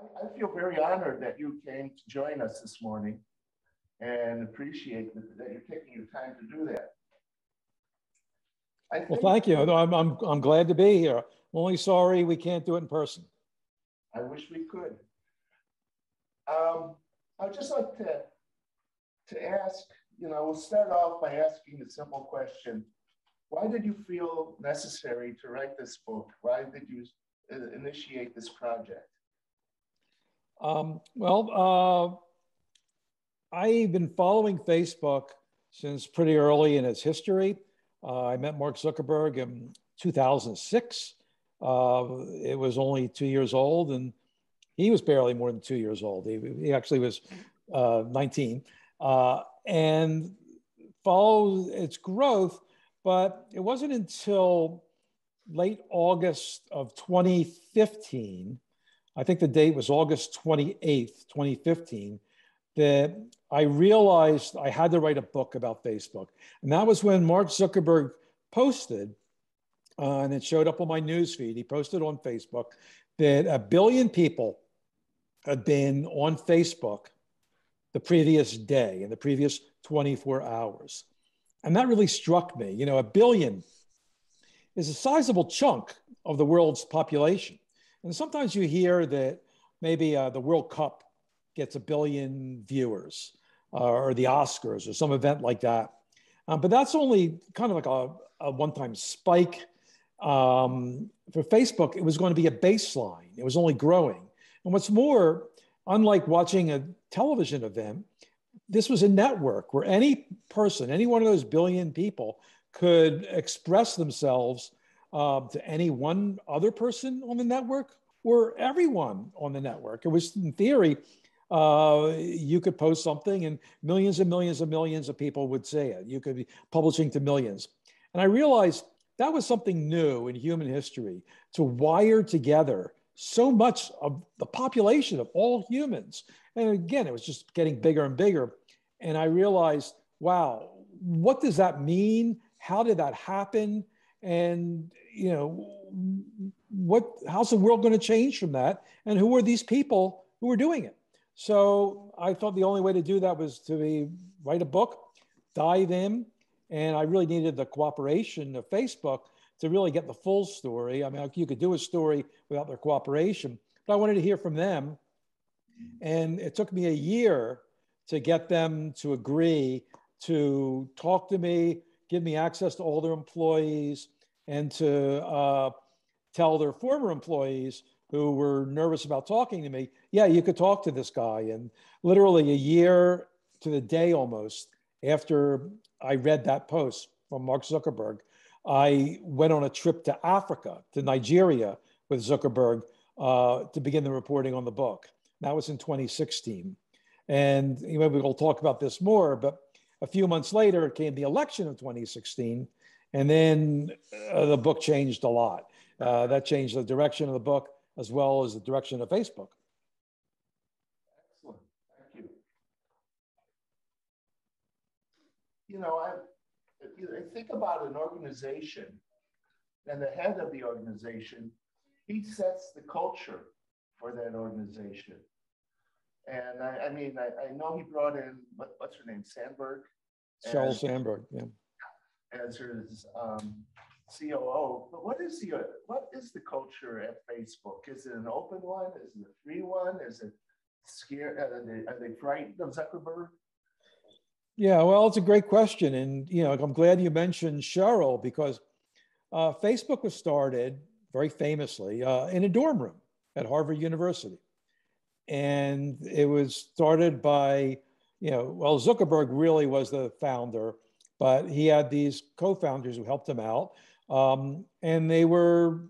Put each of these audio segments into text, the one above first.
I, I feel very honored that you came to join us this morning and appreciate that, that you're taking your time to do that. well, thank you. I'm, I'm, I'm glad to be here. I'm only sorry we can't do it in person. I wish we could. Um, I'd just like to, to ask, you know, we'll start off by asking a simple question. Why did you feel necessary to write this book? Why did you uh, initiate this project? Um, well, uh, I've been following Facebook since pretty early in its history. Uh, I met Mark Zuckerberg in 2006. Uh, it was only two years old, and he was barely more than two years old. He, he actually was uh, 19. Uh, and followed its growth, but it wasn't until late August of 2015 I think the date was August 28th, 2015, that I realized I had to write a book about Facebook. And that was when Mark Zuckerberg posted, uh, and it showed up on my newsfeed. He posted on Facebook that a billion people had been on Facebook the previous day, in the previous 24 hours. And that really struck me. You know, a billion is a sizable chunk of the world's population. And sometimes you hear that maybe uh, the World Cup gets a billion viewers uh, or the Oscars or some event like that. Um, but that's only kind of like a, a one time spike. Um, for Facebook, it was going to be a baseline, it was only growing. And what's more, unlike watching a television event, this was a network where any person, any one of those billion people, could express themselves uh, to any one other person on the network or everyone on the network. It was, in theory, uh, you could post something and millions and millions and millions of people would say it. You could be publishing to millions. And I realized that was something new in human history to wire together so much of the population of all humans. And again, it was just getting bigger and bigger. And I realized, wow, what does that mean? How did that happen? And you know, what, how's the world going to change from that? And who are these people who are doing it? So I thought the only way to do that was to be, write a book, dive in, and I really needed the cooperation of Facebook to really get the full story. I mean, you could do a story without their cooperation, but I wanted to hear from them. And it took me a year to get them to agree to talk to me, give me access to all their employees, and to uh, tell their former employees who were nervous about talking to me, yeah, you could talk to this guy. And literally a year to the day almost after I read that post from Mark Zuckerberg, I went on a trip to Africa, to Nigeria with Zuckerberg uh, to begin the reporting on the book. That was in 2016. And maybe we'll talk about this more, but a few months later came the election of 2016. And then uh, the book changed a lot. Uh, that changed the direction of the book as well as the direction of Facebook. Excellent. Thank you. You know, I, I think about an organization and the head of the organization, he sets the culture for that organization. And I, I mean, I, I, know he brought in, what, what's her name, Sandberg? Sheryl Sandberg, yeah as his um, COO. But what is the what is the culture at Facebook? Is it an open one? Is it a free one? Is it scared? Are they, are they frightened of Zuckerberg? Yeah, well, it's a great question, and you know, I'm glad you mentioned Sheryl because uh, Facebook was started very famously uh, in a dorm room at Harvard University, and it was started by you know, well, Zuckerberg really was the founder but he had these co-founders who helped him out, um, and they were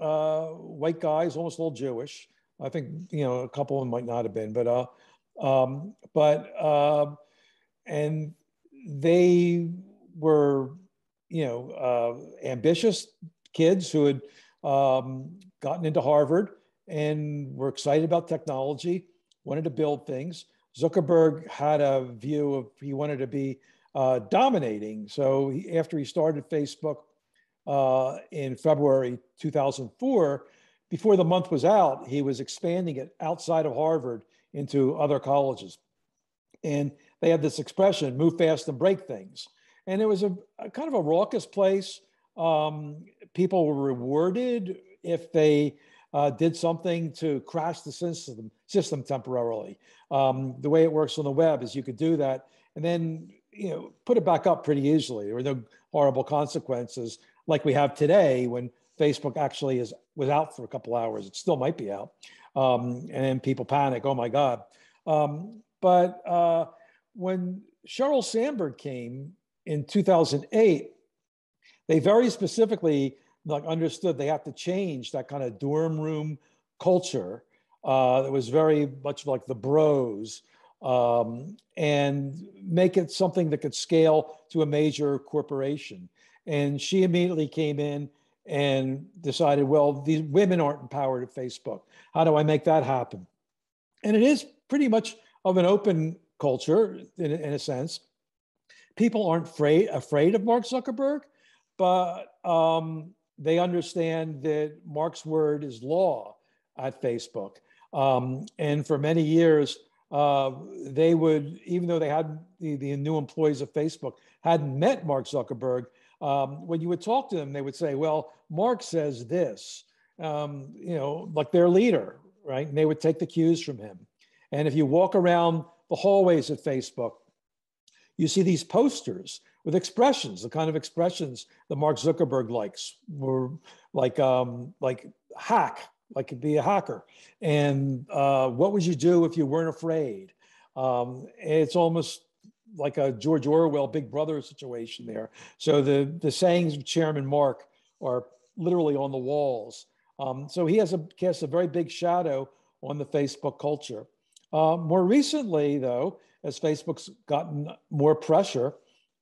uh, white guys, almost all Jewish. I think you know a couple of them might not have been, but uh, um, but uh, and they were you know uh, ambitious kids who had um, gotten into Harvard and were excited about technology, wanted to build things. Zuckerberg had a view of he wanted to be uh, dominating. So he, after he started Facebook uh, in February 2004, before the month was out, he was expanding it outside of Harvard into other colleges. And they had this expression, move fast and break things. And it was a, a kind of a raucous place. Um, people were rewarded if they uh, did something to crash the system, system temporarily. Um, the way it works on the web is you could do that and then you know put it back up pretty easily. There were no horrible consequences like we have today when Facebook actually is was out for a couple hours. It still might be out, um, and people panic. Oh my God! Um, but uh, when Sheryl Sandberg came in 2008, they very specifically like understood they have to change that kind of dorm room culture uh, that was very much like the bros um, and make it something that could scale to a major corporation. And she immediately came in and decided, well, these women aren't empowered at Facebook. How do I make that happen? And it is pretty much of an open culture in, in a sense. People aren't afraid, afraid of Mark Zuckerberg, but um, they understand that Mark's word is law at Facebook. Um, and for many years, uh, they would, even though they had the, the new employees of Facebook hadn't met Mark Zuckerberg, um, when you would talk to them, they would say, well, Mark says this, um, you know, like their leader, right? And they would take the cues from him. And if you walk around the hallways at Facebook, you see these posters with expressions, the kind of expressions that Mark Zuckerberg likes, were like um, like hack, like be a hacker, and uh, what would you do if you weren't afraid? Um, it's almost like a George Orwell Big Brother situation there. So the the sayings of Chairman Mark are literally on the walls. Um, so he has a a very big shadow on the Facebook culture. Uh, more recently, though, as Facebook's gotten more pressure,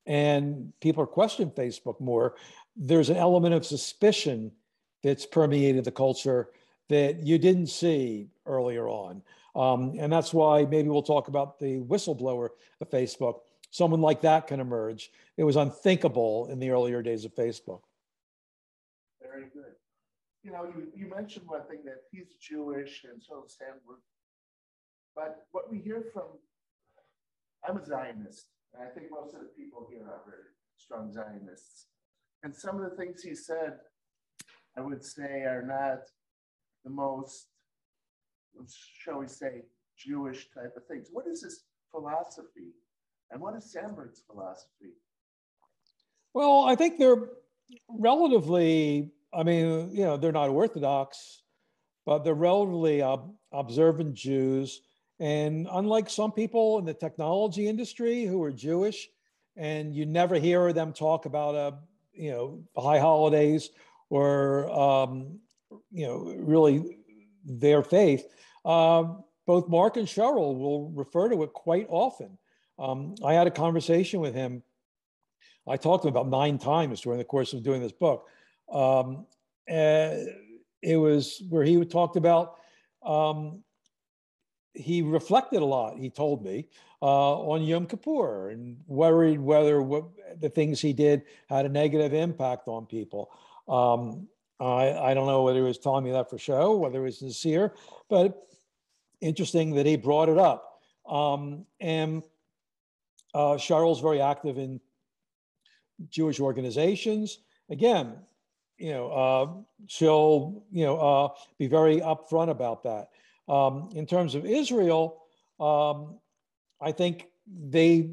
and people question Facebook more, there's an element of suspicion that's permeated the culture that you didn't see earlier on. Um, and that's why maybe we'll talk about the whistleblower of Facebook. Someone like that can emerge. It was unthinkable in the earlier days of Facebook. Very good. You know, you, you mentioned one thing that he's Jewish and so is Sandberg. But what we hear from, I'm a Zionist. And I think most of the people here are very strong Zionists. And some of the things he said, I would say, are not the most, shall we say, Jewish type of things. What is his philosophy? And what is Sandberg's philosophy? Well, I think they're relatively, I mean, you know, they're not Orthodox, but they're relatively ob- observant Jews and unlike some people in the technology industry who are Jewish, and you never hear them talk about a you know high holidays or um, you know really their faith. Uh, both Mark and Sheryl will refer to it quite often. Um, I had a conversation with him. I talked to him about nine times during the course of doing this book. Um, it was where he talked about um, he reflected a lot, he told me, uh, on Yom Kippur and worried whether what, the things he did had a negative impact on people. Um, I, I don't know whether he was telling me that for show, whether it was sincere, but interesting that he brought it up. Um, and uh, Sheryl's very active in Jewish organizations. Again, you know, uh, she'll, you know, uh, be very upfront about that. Um, in terms of Israel, um, I think they,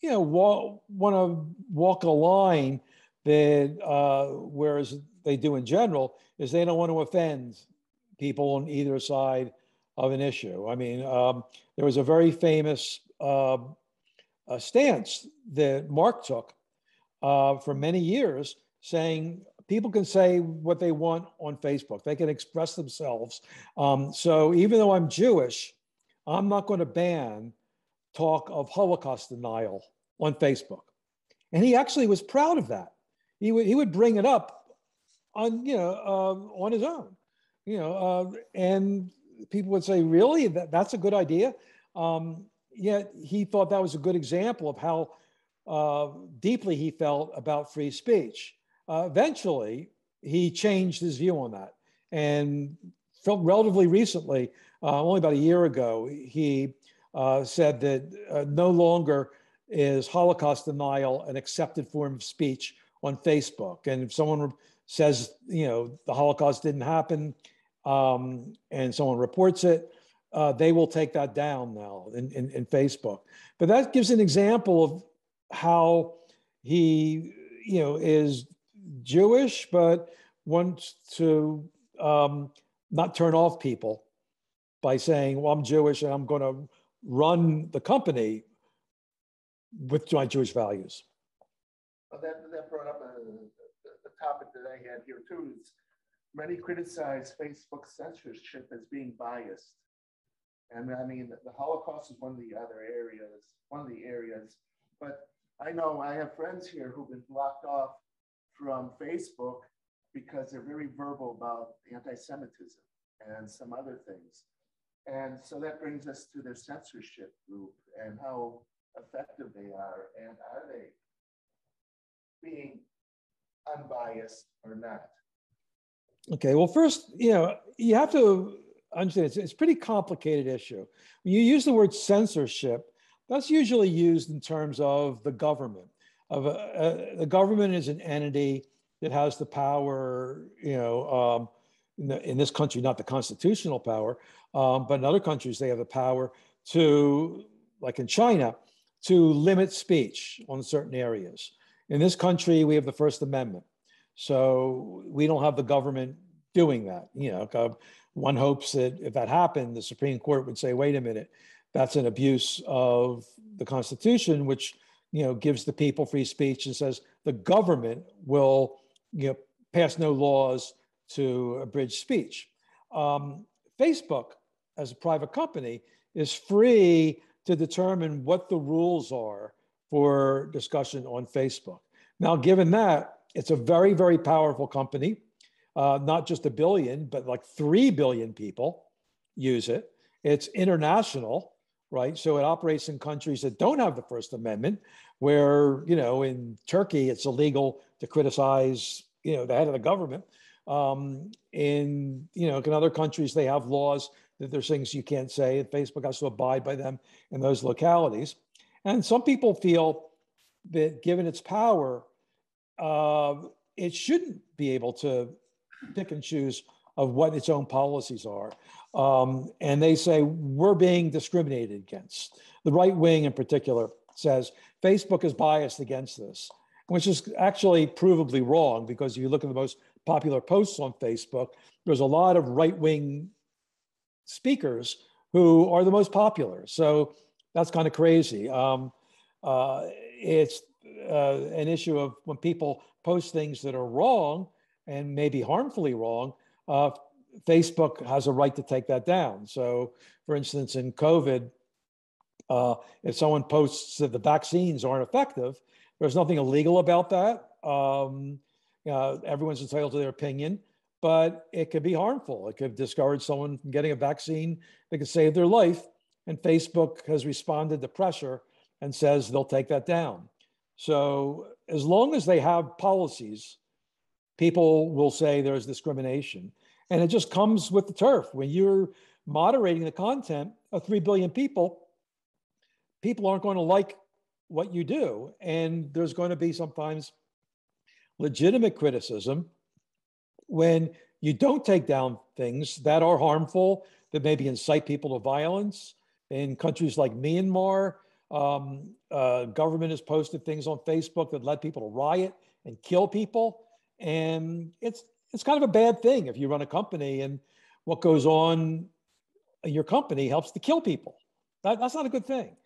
you know, wa- want to walk a line that, uh, whereas they do in general, is they don't want to offend people on either side of an issue. I mean, um, there was a very famous uh, stance that Mark took uh, for many years, saying people can say what they want on Facebook. They can express themselves. Um, so even though I'm Jewish, I'm not going to ban talk of Holocaust denial on Facebook. And he actually was proud of that. He would he would bring it up on you know uh, on his own, you know, uh, and people would say, "Really, that, that's a good idea." Um, yet he thought that was a good example of how uh, deeply he felt about free speech. Uh, eventually, he changed his view on that. And felt relatively recently, uh, only about a year ago, he uh, said that no longer is Holocaust denial an accepted form of speech on Facebook. And if someone says, you know, the Holocaust didn't happen um, and someone reports it, uh, they will take that down now in, in, in, Facebook. But that gives an example of how he, you know, is Jewish, but wants to um, not turn off people by saying, well, I'm Jewish and I'm going to run the company with my Jewish values. Well, that, that brought up a, a, topic that I had here too. Is many criticize Facebook censorship as being biased. And I mean, the Holocaust is one of the other areas, one of the areas. But I know I have friends here who've been blocked off from Facebook because they're very verbal about anti-Semitism and some other things. And so that brings us to their censorship group and how effective they are and are they being unbiased or not? Okay, well, first, you know, you have to understand it's, it's a pretty complicated issue. When you use the word censorship, that's usually used in terms of the government. Of a, a, the government is an entity that has the power, you know, um, in, the, in, this country, not the constitutional power, um, but in other countries, they have the power to, like in China, to limit speech on certain areas. In this country, we have the First Amendment. So we don't have the government doing that. You know, one hopes that if that happened, the Supreme Court would say, wait a minute, that's an abuse of the Constitution, which you know gives the people free speech and says the government will you know pass no laws to abridge speech. Um, Facebook, as a private company, is free to determine what the rules are for discussion on Facebook. Now, given that, it's a very, very powerful company. Uh, not just a billion, but like 3 billion people use it. It's international, right? So it operates in countries that don't have the First Amendment, where, you know, in Turkey, it's illegal to criticize, you know, the head of the government. Um, in, you know, in other countries, they have laws that there's things you can't say, and Facebook has to abide by them in those localities. And some people feel that given its power, uh, it shouldn't be able to pick and choose of what its own policies are. Um, and they say we're being discriminated against. The right wing, in particular, says Facebook is biased against this, which is actually provably wrong because if you look at the most popular posts on Facebook, there's a lot of right wing speakers who are the most popular. So that's kind of crazy. Um, uh, it's uh, an issue of when people post things that are wrong and maybe harmfully wrong, uh, Facebook has a right to take that down. So, for instance, in COVID, uh, if someone posts that the vaccines aren't effective, there's nothing illegal about that. Um, everyone's entitled to their opinion but it could be harmful. It could discourage someone from getting a vaccine that could save their life. And Facebook has responded to pressure and says they'll take that down. So as long as they have policies, people will say there's discrimination. And it just comes with the turf. When you're moderating the content of 3 billion people, people aren't going to like what you do. And there's going to be sometimes legitimate criticism when you don't take down things that are harmful, that maybe incite people to violence. In countries like Myanmar, um, uh, government has posted things on Facebook that led people to riot and kill people, and it's it's kind of a bad thing if you run a company and what goes on in your company helps to kill people. That, that's not a good thing,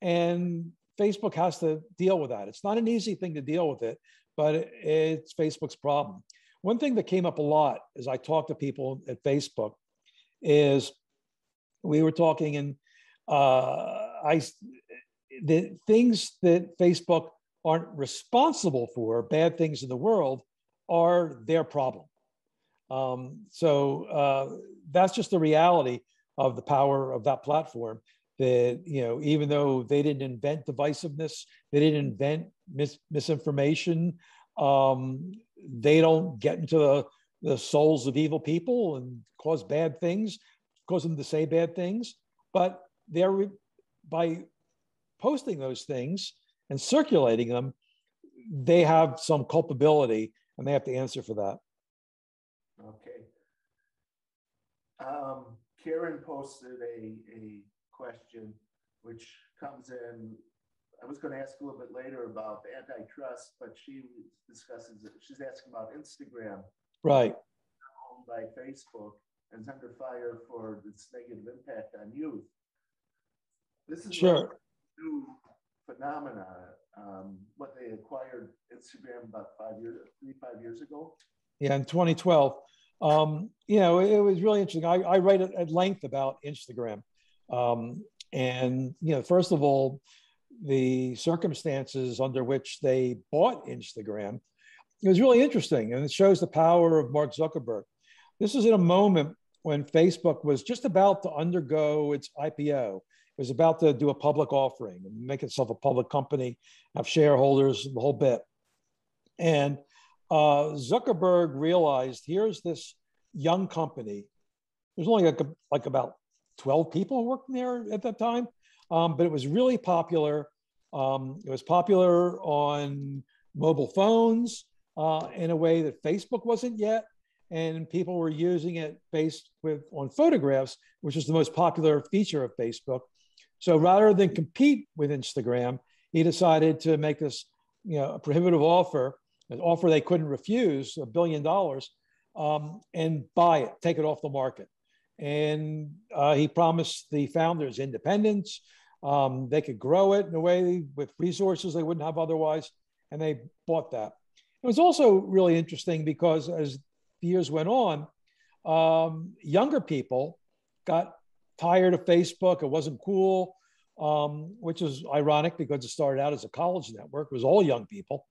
and Facebook has to deal with that. It's not an easy thing to deal with it, but it's Facebook's problem. One thing that came up a lot as I talked to people at Facebook is we were talking and uh, I the things that Facebook aren't responsible for, bad things in the world, are their problem. Um, so uh, that's just the reality of the power of that platform. That you know, even though they didn't invent divisiveness, they didn't invent mis- misinformation. Um, they don't get into the the souls of evil people and cause bad things, cause them to say bad things. But they're by posting those things and circulating them, they have some culpability and they have to answer for that. Okay. Um, Karen posted a, a question which comes in. I was going to ask a little bit later about antitrust, but she discusses it. She's asking about Instagram. Right. Owned by Facebook and is under fire for its negative impact on youth. This is sure. a new phenomena. Um, what they acquired Instagram about five years, three, five years ago. Yeah, in 2012. Um, you know, it, it, was really interesting. I, I write at, length about Instagram. Um, and, you know, first of all, the circumstances under which they bought Instagram, it was really interesting. And it shows the power of Mark Zuckerberg. This is in a moment when Facebook was just about to undergo its IPO. Was about to do a public offering and make itself a public company, have shareholders, the whole bit. And uh, Zuckerberg realized here's this young company. There's only like, like about 12 people working there at that time, um, but it was really popular. Um, it was popular on mobile phones uh, in a way that Facebook wasn't yet, and people were using it based with on photographs, which is the most popular feature of Facebook. So rather than compete with Instagram, he decided to make this, you know, a prohibitive offer an offer they couldn't refuse, a billion dollars, um, and buy it, take it off the market. And uh, he promised the founders independence. Um, they could grow it in a way with resources they wouldn't have otherwise. And they bought that. It was also really interesting because as the years went on, um, younger people got tired of Facebook. It wasn't cool, um, which is ironic because it started out as a college network. It was all young people.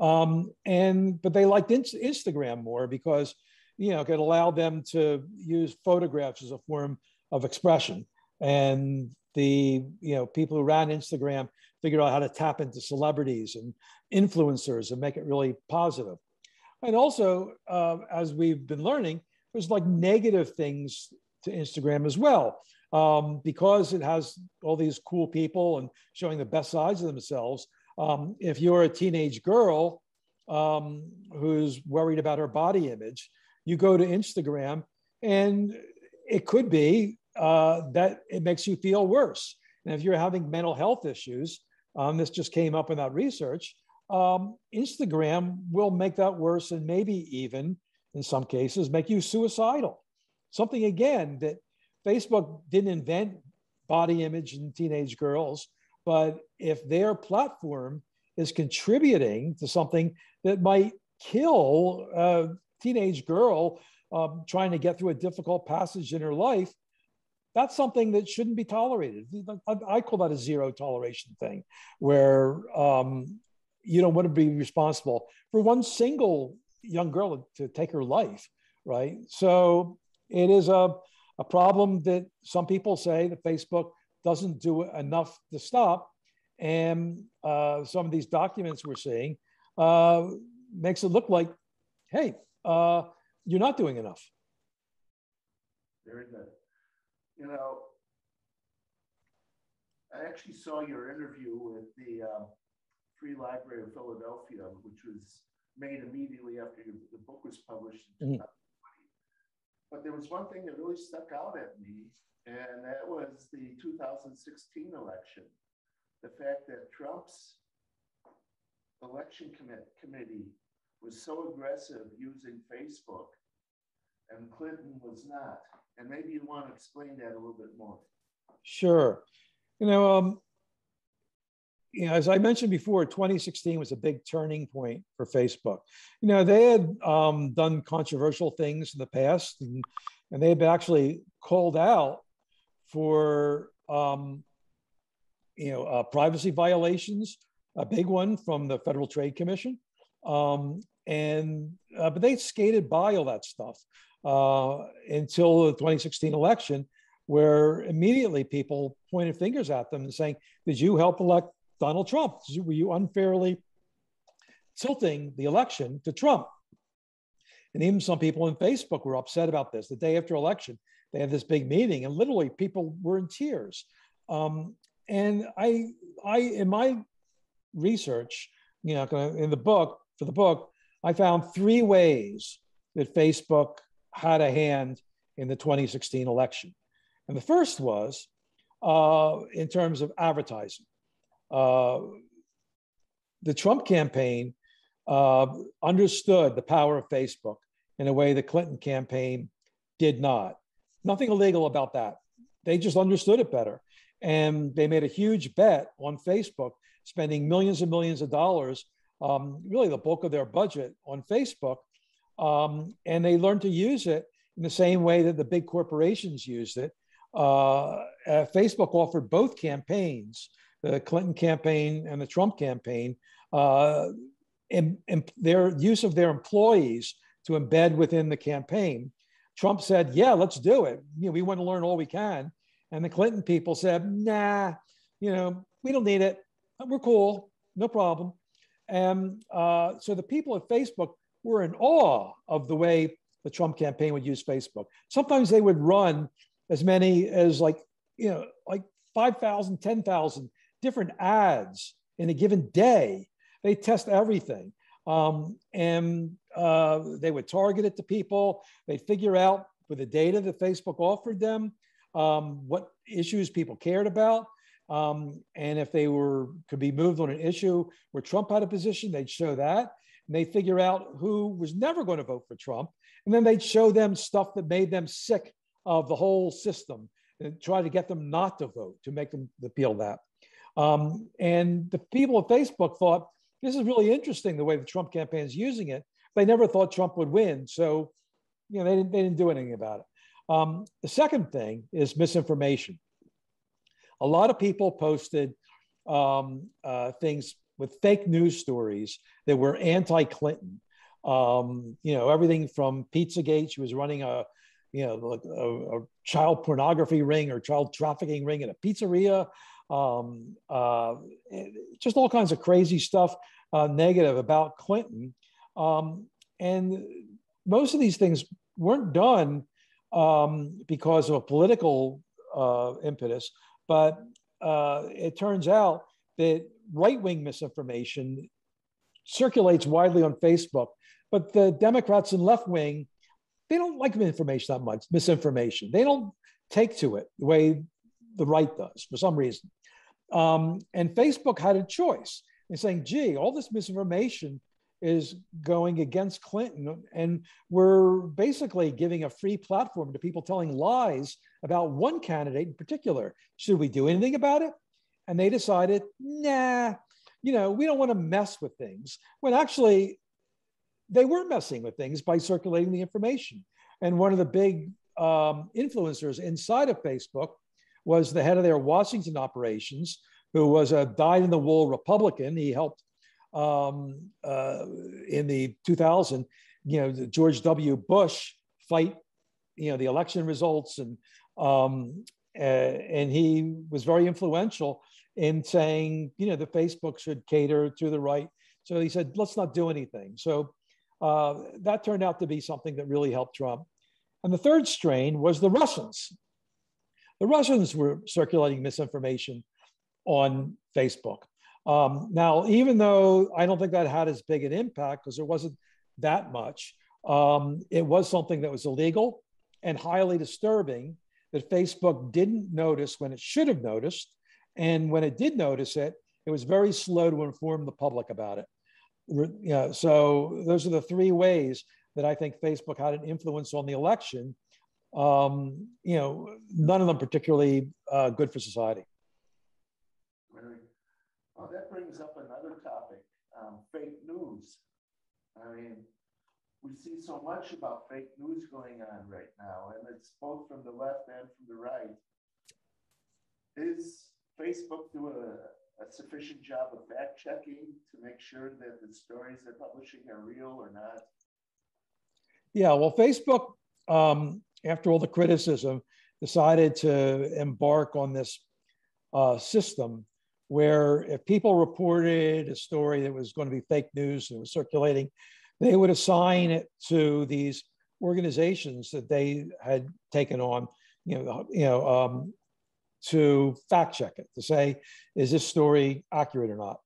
Um, and but they liked Instagram more because you know it allowed them to use photographs as a form of expression. And the you know people who ran Instagram figured out how to tap into celebrities and influencers and make it really positive. And also, uh, as we've been learning, there's like negative things to Instagram as well. Um, because it has all these cool people and showing the best sides of themselves, um, if you're a teenage girl um, who's worried about her body image, you go to Instagram and it could be uh, that it makes you feel worse. And if you're having mental health issues, um, this just came up in that research, um, Instagram will make that worse and maybe even in some cases make you suicidal. Something again that Facebook didn't invent body image in teenage girls. But if their platform is contributing to something that might kill a teenage girl um, trying to get through a difficult passage in her life, that's something that shouldn't be tolerated. I, call that a zero toleration thing, where um, you don't want to be responsible for one single young girl to take her life, right? So it is a, a problem that some people say that Facebook doesn't do enough to stop. And uh, some of these documents we're seeing uh, makes it look like, hey, uh, you're not doing enough. Very good. You know, I actually saw your interview with the uh, Free Library of Philadelphia, which was made immediately after the book was published in mm-hmm. But there was one thing that really stuck out at me and that was the 2016 election. The fact that Trump's election commit- committee was so aggressive using Facebook and Clinton was not. And maybe you want to explain that a little bit more. Sure. You know, um, you know, as I mentioned before, 2016 was a big turning point for Facebook. You know, they had um, done controversial things in the past, and, and they had actually called out for um, you know uh, privacy violations, a big one from the Federal Trade Commission, um, and uh, but they skated by all that stuff uh, until the 2016 election, where immediately people pointed fingers at them and saying, "Did you help elect Donald Trump? Were you unfairly tilting the election to Trump?" And even some people in Facebook were upset about this. The day after election, they had this big meeting, and literally people were in tears. Um, and I, I, in my research, you know, in the book for the book, I found three ways that Facebook had a hand in the 2016 election. And the first was uh, in terms of advertising. Uh, the Trump campaign uh, understood the power of Facebook in a way the Clinton campaign did not. Nothing illegal about that. They just understood it better. And they made a huge bet on Facebook, spending millions and millions of dollars, um, really the bulk of their budget on Facebook. Um, and they learned to use it in the same way that the big corporations used it. Uh, uh, Facebook offered both campaigns, the Clinton campaign and the Trump campaign, uh, and, their use of their employees to embed within the campaign. Trump said, "Yeah, let's do it. You know, we want to learn all we can." And the Clinton people said, "Nah, you know, we don't need it. We're cool, no problem." And uh, so the people at Facebook were in awe of the way the Trump campaign would use Facebook. Sometimes they would run as many as like, you know, like 5,000, 10,000 different ads in a given day. They test everything. Um, and uh, they would target it to people. They'd figure out with the data that Facebook offered them um, what issues people cared about. Um, and if they were could be moved on an issue where Trump had a position, they'd show that. And they figure out who was never going to vote for Trump. And then they'd show them stuff that made them sick of the whole system and try to get them not to vote to make them appeal that. Um, and the people at Facebook thought this is really interesting the way the Trump campaign is using it. They never thought Trump would win, so you know they didn't, they didn't do anything about it. Um, the second thing is misinformation. A lot of people posted um, uh, things with fake news stories that were anti-Clinton. Um, you know, everything from Pizzagate. She was running a, you know, a, a, child pornography ring or child trafficking ring at a pizzeria. Um, uh, just all kinds of crazy stuff uh, negative about Clinton. Um, and most of these things weren't done um, because of a political uh, impetus, but uh, it turns out that right wing misinformation circulates widely on Facebook, but the Democrats and left wing, they don't like information that much, misinformation. They don't take to it the way the right does for some reason. Um, and Facebook had a choice in saying, gee, all this misinformation is going against Clinton. And we're basically giving a free platform to people telling lies about one candidate in particular. Should we do anything about it? And they decided, nah, you know, we don't want to mess with things. When actually, they were messing with things by circulating the information. And one of the big um, influencers inside of Facebook was the head of their Washington operations, who was a dyed in the wool Republican. He helped um, uh, in the 2000, you know, George W. Bush fight, you know, the election results, and um, uh, and he was very influential in saying, you know, the Facebook should cater to the right. So he said, let's not do anything. So uh, that turned out to be something that really helped Trump. And the third strain was the Russians. The Russians were circulating misinformation on Facebook. Um, now, even though I don't think that had as big an impact because there wasn't that much, um, it was something that was illegal and highly disturbing that Facebook didn't notice when it should have noticed. And when it did notice it, it was very slow to inform the public about it. Know, so those are the three ways that I think Facebook had an influence on the election. Um, you know, none of them particularly uh, good for society. Well, that brings up another topic, um, fake news. I mean, we see so much about fake news going on right now, and it's both from the left and from the right. Is Facebook doing a, a sufficient job of fact checking to make sure that the stories they're publishing are real or not? Yeah, well, Facebook, um, after all the criticism, decided to embark on this uh, system where if people reported a story that was going to be fake news and was circulating, they would assign it to these organizations that they had taken on, you know, you know, um, to fact check it to say, is this story accurate or not?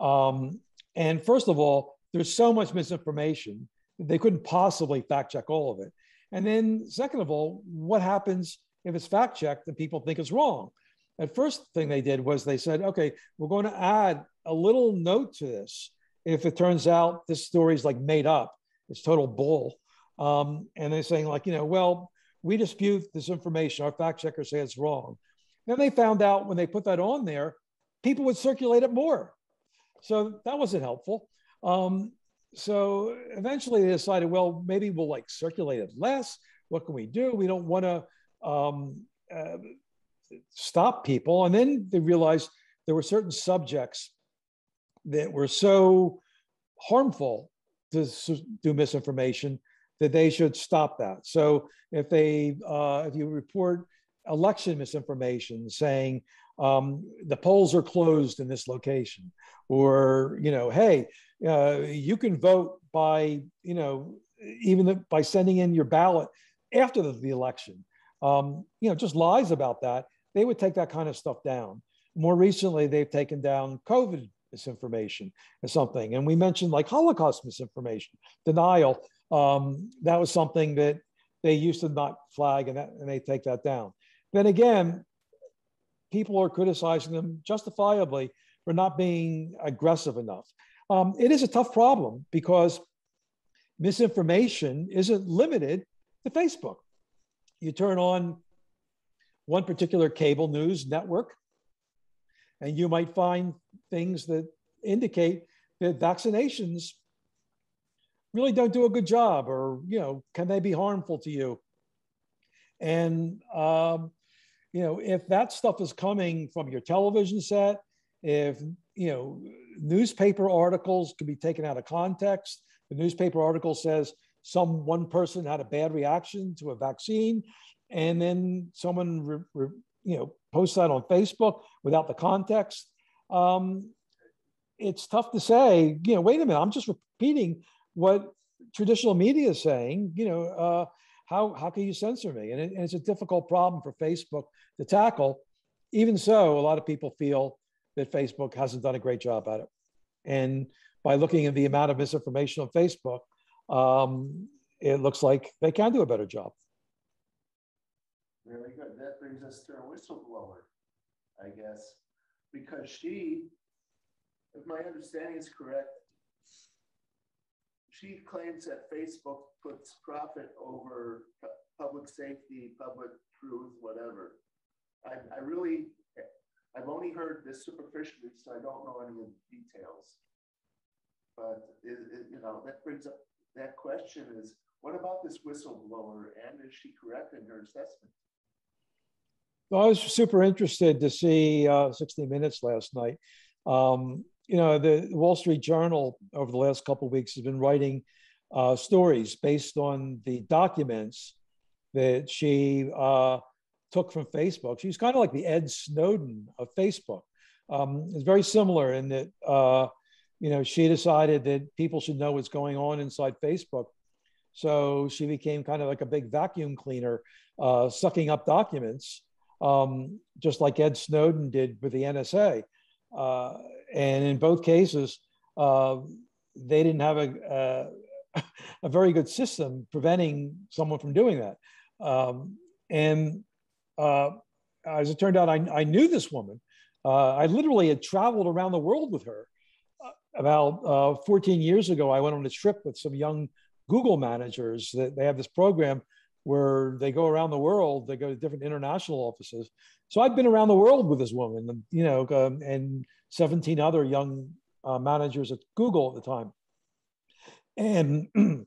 Um, and first of all, there's so much misinformation they couldn't possibly fact check all of it. And then, second of all, what happens if it's fact checked and people think it's wrong? At first thing they did was they said, okay, we're going to add a little note to this if it turns out this story is like made up, it's total bull. Um, and they're saying like, you know, well, we dispute this information. Our fact checkers say it's wrong. Then they found out when they put that on there, people would circulate it more. So that wasn't helpful. Um, so eventually they decided, well, maybe we'll like circulate it less. What can we do? We don't want to um, uh, stop people. And then they realized there were certain subjects that were so harmful to do misinformation that they should stop that. So if they, uh, if you report election misinformation saying um, the polls are closed in this location, or you know, hey, uh, you can vote by you know even the, by sending in your ballot after the, the election. Um, you know, just lies about that. They would take that kind of stuff down. More recently, they've taken down COVID misinformation or something, and we mentioned like Holocaust misinformation, denial. Um, that was something that they used to not flag, and, that, and they take that down. Then again, people are criticizing them justifiably for not being aggressive enough. Um, it is a tough problem because misinformation isn't limited to Facebook. You turn on one particular cable news network, and you might find things that indicate that vaccinations really don't do a good job, or you know, can they be harmful to you? And um, you know, if that stuff is coming from your television set, if you know, newspaper articles can be taken out of context. The newspaper article says some one person had a bad reaction to a vaccine, and then someone re, re, you know posts that on Facebook without the context. Um, it's tough to say. You know, wait a minute, I'm just repeating what traditional media is saying. You know, uh, how how can you censor me? And, it, and it's a difficult problem for Facebook to tackle. Even so, a lot of people feel that Facebook hasn't done a great job at it. And by looking at the amount of misinformation on Facebook, um, it looks like they can do a better job. Very good. That brings us to our whistleblower, I guess, because she, if my understanding is correct, she claims that Facebook puts profit over public safety, public truth, whatever. I, I really I've only heard this superficially, so I don't know any of the details. But it, it, you know, that brings up that question is, what about this whistleblower and is she correct in her assessment? Well, I was super interested to see uh, 60 Minutes last night. Um, you know, the Wall Street Journal over the last couple of weeks has been writing uh, stories based on the documents that she uh, took from Facebook. She's kind of like the Ed Snowden of Facebook. Um, it's very similar in that, uh, you know, she decided that people should know what's going on inside Facebook. So she became kind of like a big vacuum cleaner, uh, sucking up documents, um, just like Ed Snowden did with the NSA. Uh, and in both cases, uh, they didn't have a, a, a, very good system preventing someone from doing that. Um, and uh, as it turned out, I, I knew this woman. Uh, I literally had traveled around the world with her. Uh, about uh, 14 years ago, I went on a trip with some young Google managers. That they have this program where they go around the world. They go to different international offices. So I'd been around the world with this woman, you know, um, and 17 other young uh, managers at Google at the time. And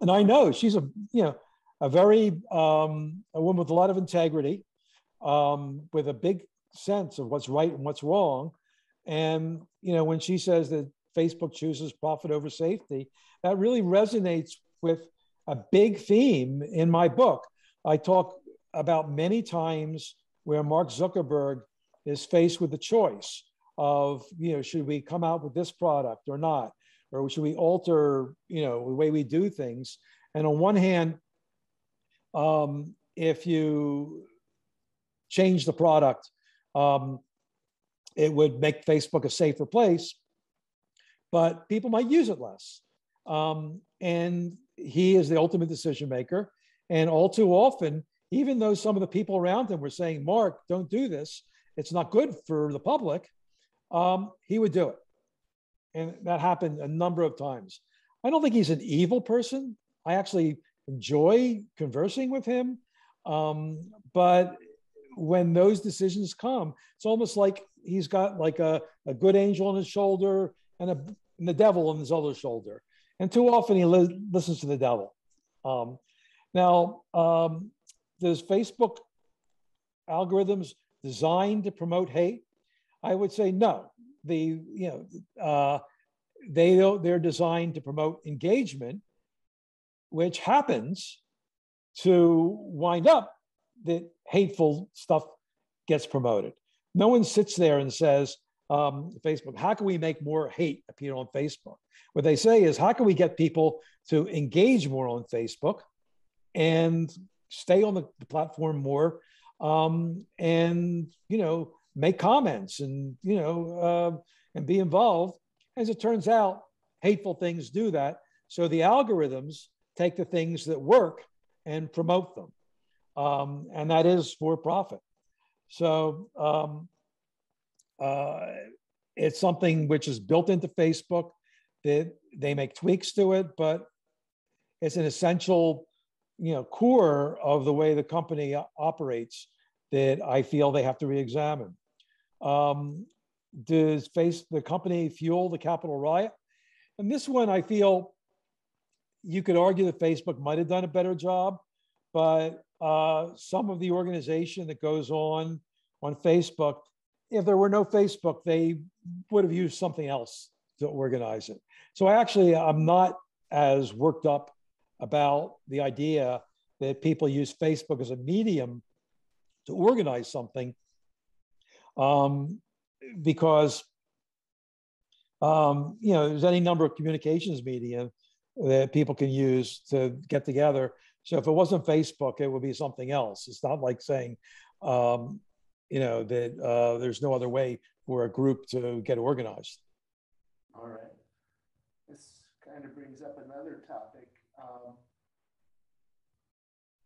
and I know she's a you know a very um, a woman with a lot of integrity, um, with a big sense of what's right and what's wrong. And you know, when she says that Facebook chooses profit over safety, that really resonates with a big theme in my book. I talk about many times where Mark Zuckerberg is faced with the choice of, you know, should we come out with this product or not? or should we alter, you know, the way we do things? And on one hand, um, if you change the product, um, it would make Facebook a safer place, but people might use it less. Um, and he is the ultimate decision maker. And all too often, even though some of the people around him were saying, Mark, don't do this, it's not good for the public, um, he would do it. And that happened a number of times. I don't think he's an evil person. I actually enjoy conversing with him. Um, but when those decisions come, it's almost like he's got like a, a good angel on his shoulder and, a, and the devil on his other shoulder. And too often he li- listens to the devil. Um, now, um, does Facebook algorithms designed to promote hate? I would say no. The you know uh, they they're designed to promote engagement, which happens to wind up that hateful stuff gets promoted. No one sits there and says, um, Facebook, how can we make more hate appear on Facebook? What they say is, how can we get people to engage more on Facebook and stay on the, the platform more um, and, you know, make comments and, you know, uh, and be involved. As it turns out, hateful things do that. So the algorithms take the things that work and promote them. Um, and that is for profit. So um, uh, it's something which is built into Facebook. That they make tweaks to it, but it's an essential, you know, core of the way the company operates that I feel they have to re-examine. Um, does face the company fuel the Capitol riot? And this one, I feel you could argue that Facebook might have done a better job, but uh, some of the organization that goes on on Facebook if there were no Facebook, they would have used something else to organize it. So I actually, I'm not as worked up about the idea that people use Facebook as a medium to organize something um, because, um, you know, there's any number of communications media that people can use to get together. So if it wasn't Facebook, it would be something else. It's not like saying, um, you know, that uh, there's no other way for a group to get organized. All right. This kind of brings up another topic. Um,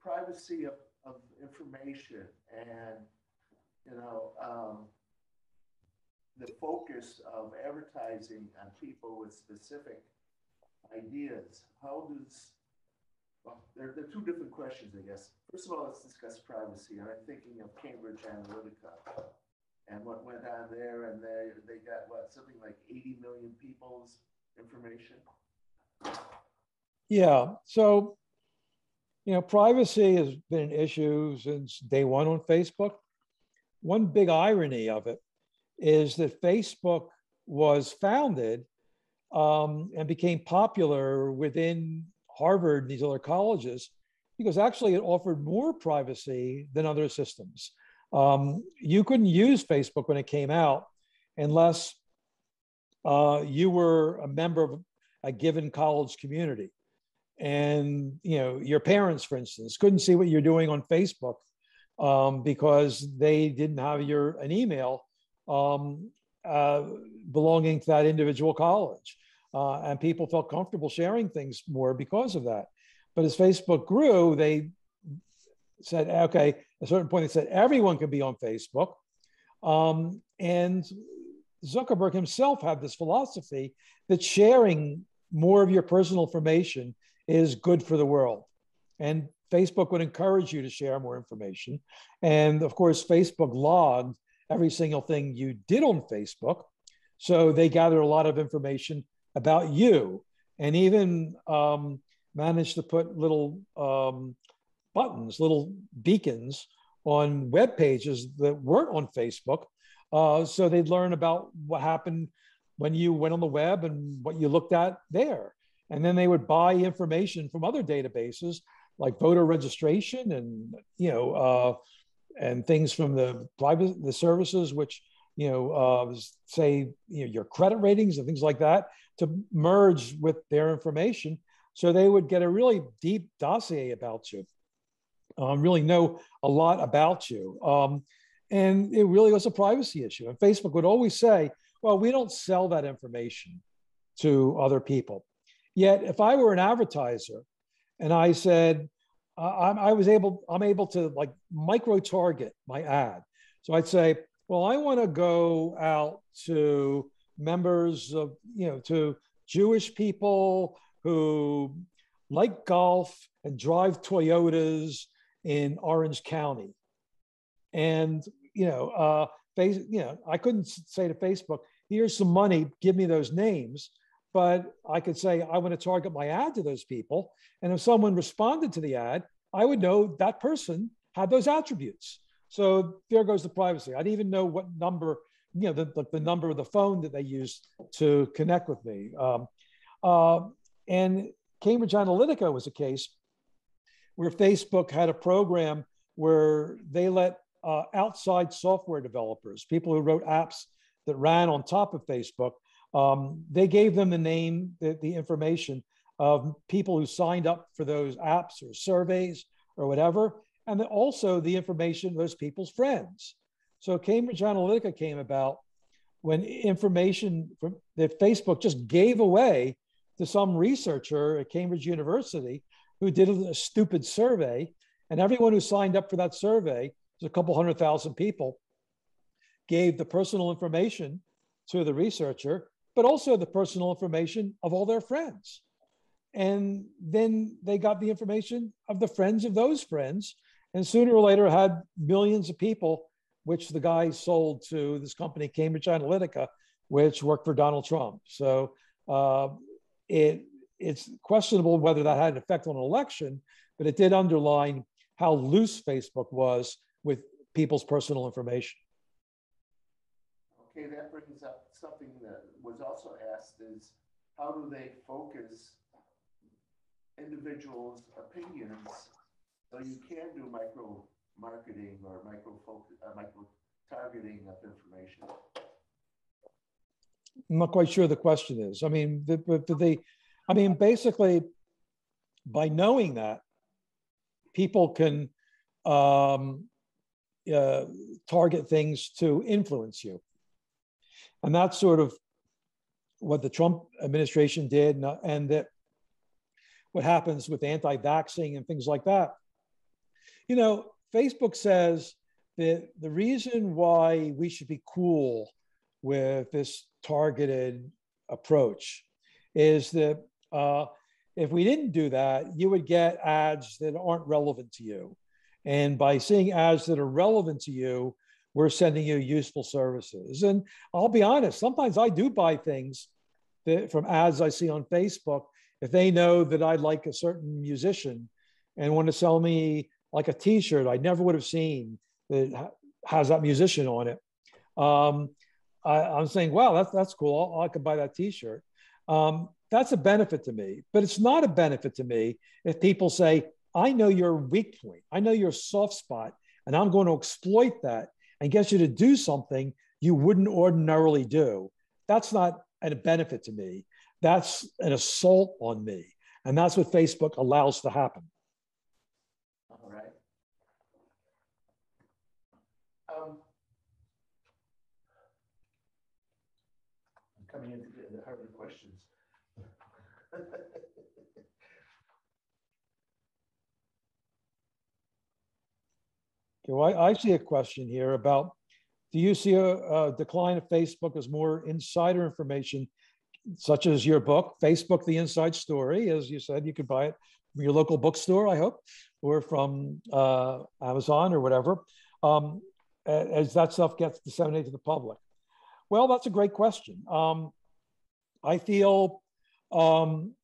privacy of, of information and, you know, um, the focus of advertising on people with specific ideas. How does well, there, there are two different questions, I guess. First of all, let's discuss privacy. And I'm thinking of Cambridge Analytica and what went on there. And they, they got what, something like 80 million people's information? Yeah. So, you know, privacy has been an issue since day one on Facebook. One big irony of it is that Facebook was founded um, and became popular within Harvard, and these other colleges, because actually it offered more privacy than other systems. Um, you couldn't use Facebook when it came out unless uh, you were a member of a given college community. And you know, your parents, for instance, couldn't see what you're doing on Facebook um, because they didn't have your an email um, uh, belonging to that individual college uh, and people felt comfortable sharing things more because of that. But as Facebook grew, they said, okay, at a certain point, they said everyone can be on Facebook. Um, and Zuckerberg himself had this philosophy that sharing more of your personal information is good for the world. And Facebook would encourage you to share more information. And of course, Facebook logged every single thing you did on Facebook. So they gathered a lot of information about you and even um, managed to put little um, buttons, little beacons on web pages that weren't on Facebook. Uh, so they'd learn about what happened when you went on the web and what you looked at there. And then they would buy information from other databases like voter registration and, you know, uh, and things from the private, the services, which, you know, uh, say, you know, your credit ratings and things like that to merge with their information so they would get a really deep dossier about you, um, really know a lot about you. Um, and it really was a privacy issue. And Facebook would always say, well, we don't sell that information to other people. Yet, if I were an advertiser and I said, I, I was able, I'm able to like micro target my ad. So I'd say, well, I want to go out to members of, you know, to Jewish people who like golf and drive Toyotas in Orange County. And, you know, uh, face, you know, I couldn't say to Facebook, here's some money, give me those names. But I could say, I want to target my ad to those people. And if someone responded to the ad, I would know that person had those attributes. So there goes the privacy. I didn't even know what number, you know, the, the, the number of the phone that they used to connect with me. Um, uh, and Cambridge Analytica was a case where Facebook had a program where they let uh, outside software developers, people who wrote apps that ran on top of Facebook, um, they gave them the name, the, the information of people who signed up for those apps or surveys or whatever, and also the information of those people's friends. So Cambridge Analytica came about when information from, that Facebook just gave away to some researcher at Cambridge University who did a stupid survey, and everyone who signed up for that survey, was a couple hundred thousand people, gave the personal information to the researcher, but also the personal information of all their friends. And then they got the information of the friends of those friends, and sooner or later had millions of people, which the guy sold to this company, Cambridge Analytica, which worked for Donald Trump. So uh, it, it's questionable whether that had an effect on an election, but it did underline how loose Facebook was with people's personal information. Okay, that brings up something that was also asked is how do they focus individuals' opinions so you can do micro marketing or micro uh, micro targeting of information? I'm not quite sure the question is. I mean, the, the, the, I mean, basically, by knowing that, people can um, uh, target things to influence you. And that's sort of what the Trump administration did, and, and that what happens with anti-vaxxing and things like that. You know, Facebook says that the reason why we should be cool with this targeted approach is that uh, if we didn't do that, you would get ads that aren't relevant to you. And by seeing ads that are relevant to you, we're sending you useful services. And I'll be honest, sometimes I do buy things that, from ads I see on Facebook. If they know that I like a certain musician and want to sell me like a T-shirt I never would have seen that has that musician on it, um, I, am saying, wow, that's that's cool. I could buy that T-shirt. Um, that's a benefit to me, but it's not a benefit to me if people say, I know your weak point, I know your soft spot, and I'm going to exploit that and get you to do something you wouldn't ordinarily do. That's not a benefit to me. That's an assault on me. And that's what Facebook allows to happen. All right. Um, I'm coming into the harder questions. Okay, well, I, I see a question here about, do you see a, a decline of Facebook as more insider information, such as your book, Facebook, The Inside Story, as you said, you could buy it from your local bookstore, I hope, or from uh, Amazon or whatever, um, as that stuff gets disseminated to the public? Well, that's a great question. Um, I feel um,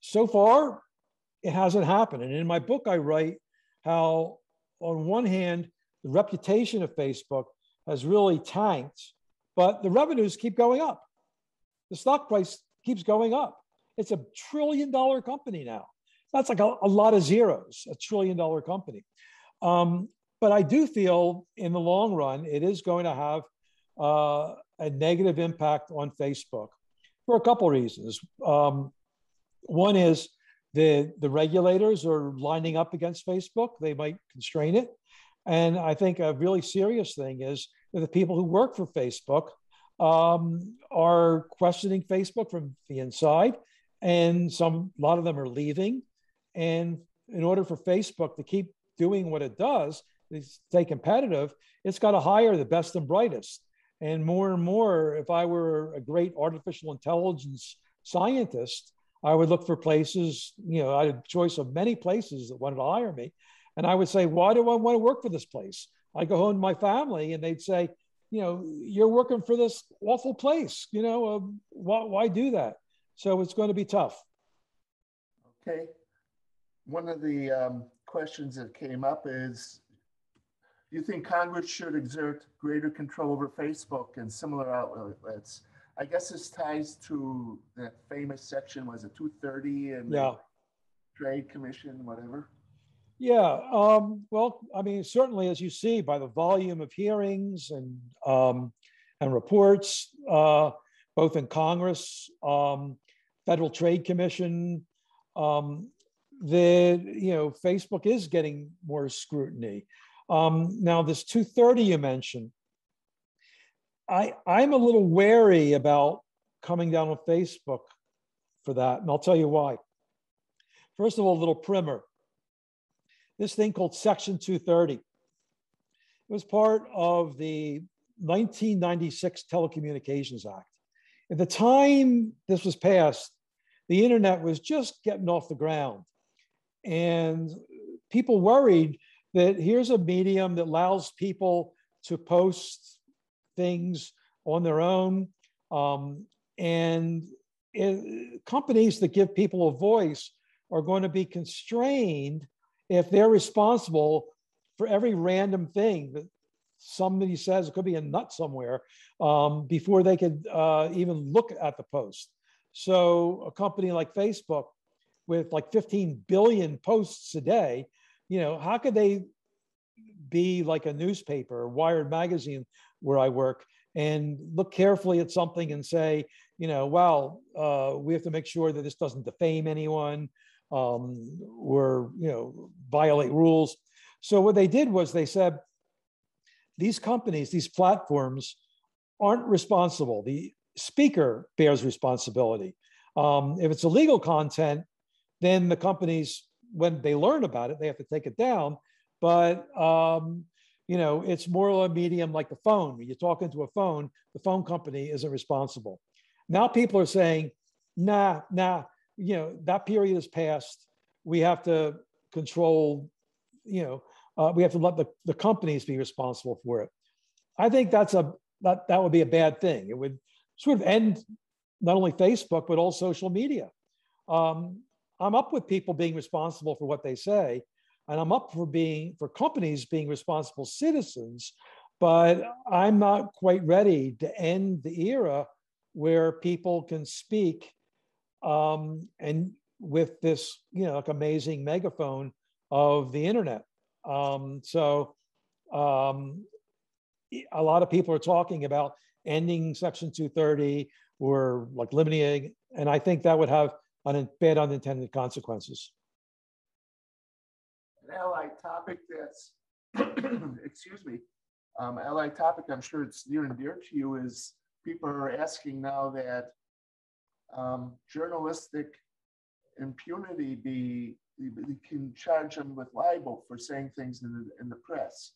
so far it hasn't happened. And in my book, I write how on one hand, the reputation of Facebook has really tanked, but the revenues keep going up. The stock price keeps going up. It's a trillion dollar company now. That's like a, a lot of zeros, a trillion dollar company. Um, but I do feel in the long run, it is going to have uh, a negative impact on Facebook for a couple of reasons. Um, one is the, the regulators are lining up against Facebook. They might constrain it. And I think a really serious thing is that the people who work for Facebook um, are questioning Facebook from the inside, and some a lot of them are leaving. And in order for Facebook to keep doing what it does, stay competitive, it's got to hire the best and brightest. And more and more, if I were a great artificial intelligence scientist, I would look for places, you know, I had a choice of many places that wanted to hire me. And I would say, why do I want to work for this place? I go home to my family and they'd say, you know, you're working for this awful place, you know, uh, why, why do that? So it's going to be tough. Okay. One of the um, questions that came up is you think Congress should exert greater control over Facebook and similar outlets? I guess this ties to that famous section, was it 230 and yeah. Trade Commission, whatever? Yeah, um, well, I mean, certainly, as you see by the volume of hearings and um, and reports, uh, both in Congress, um, Federal Trade Commission, um, that you know, Facebook is getting more scrutiny. Um, now, this 230 you mentioned, I, I'm a little wary about coming down on Facebook for that, and I'll tell you why. First of all, a little primer. This thing called Section 230 it was part of the 1996 Telecommunications Act. At the time this was passed, the internet was just getting off the ground. And people worried that here's a medium that allows people to post things on their own. Um, and it, companies that give people a voice are going to be constrained if they're responsible for every random thing that somebody says it could be a nut somewhere um, before they could uh, even look at the post. So a company like Facebook with like 15 billion posts a day you know, how could they be like a newspaper, or Wired magazine, where I work, and look carefully at something and say, you know, well, uh, we have to make sure that this doesn't defame anyone um, or, you know, violate rules. So what they did was they said, these companies, these platforms aren't responsible. The speaker bears responsibility. Um, if it's illegal content, then the companies when they learn about it, they have to take it down. But um, you know, it's more of a medium like the phone. When you talk into a phone, the phone company isn't responsible. Now people are saying, nah, nah, you know, that period is past. We have to control, you know, uh, we have to let the, the companies be responsible for it. I think that's a that that would be a bad thing. It would sort of end not only Facebook but all social media. Um, I'm up with people being responsible for what they say, and I'm up for being for companies being responsible citizens, but I'm not quite ready to end the era where people can speak um, and with this, you know, like amazing megaphone of the internet. Um, so um, a lot of people are talking about ending Section 230 or like limiting, and I think that would have un- bad unintended consequences. An allied topic that's, excuse me, um, allied topic I'm sure it's near and dear to you is people are asking now that um, journalistic impunity be, you can charge them with libel for saying things in the, in the press.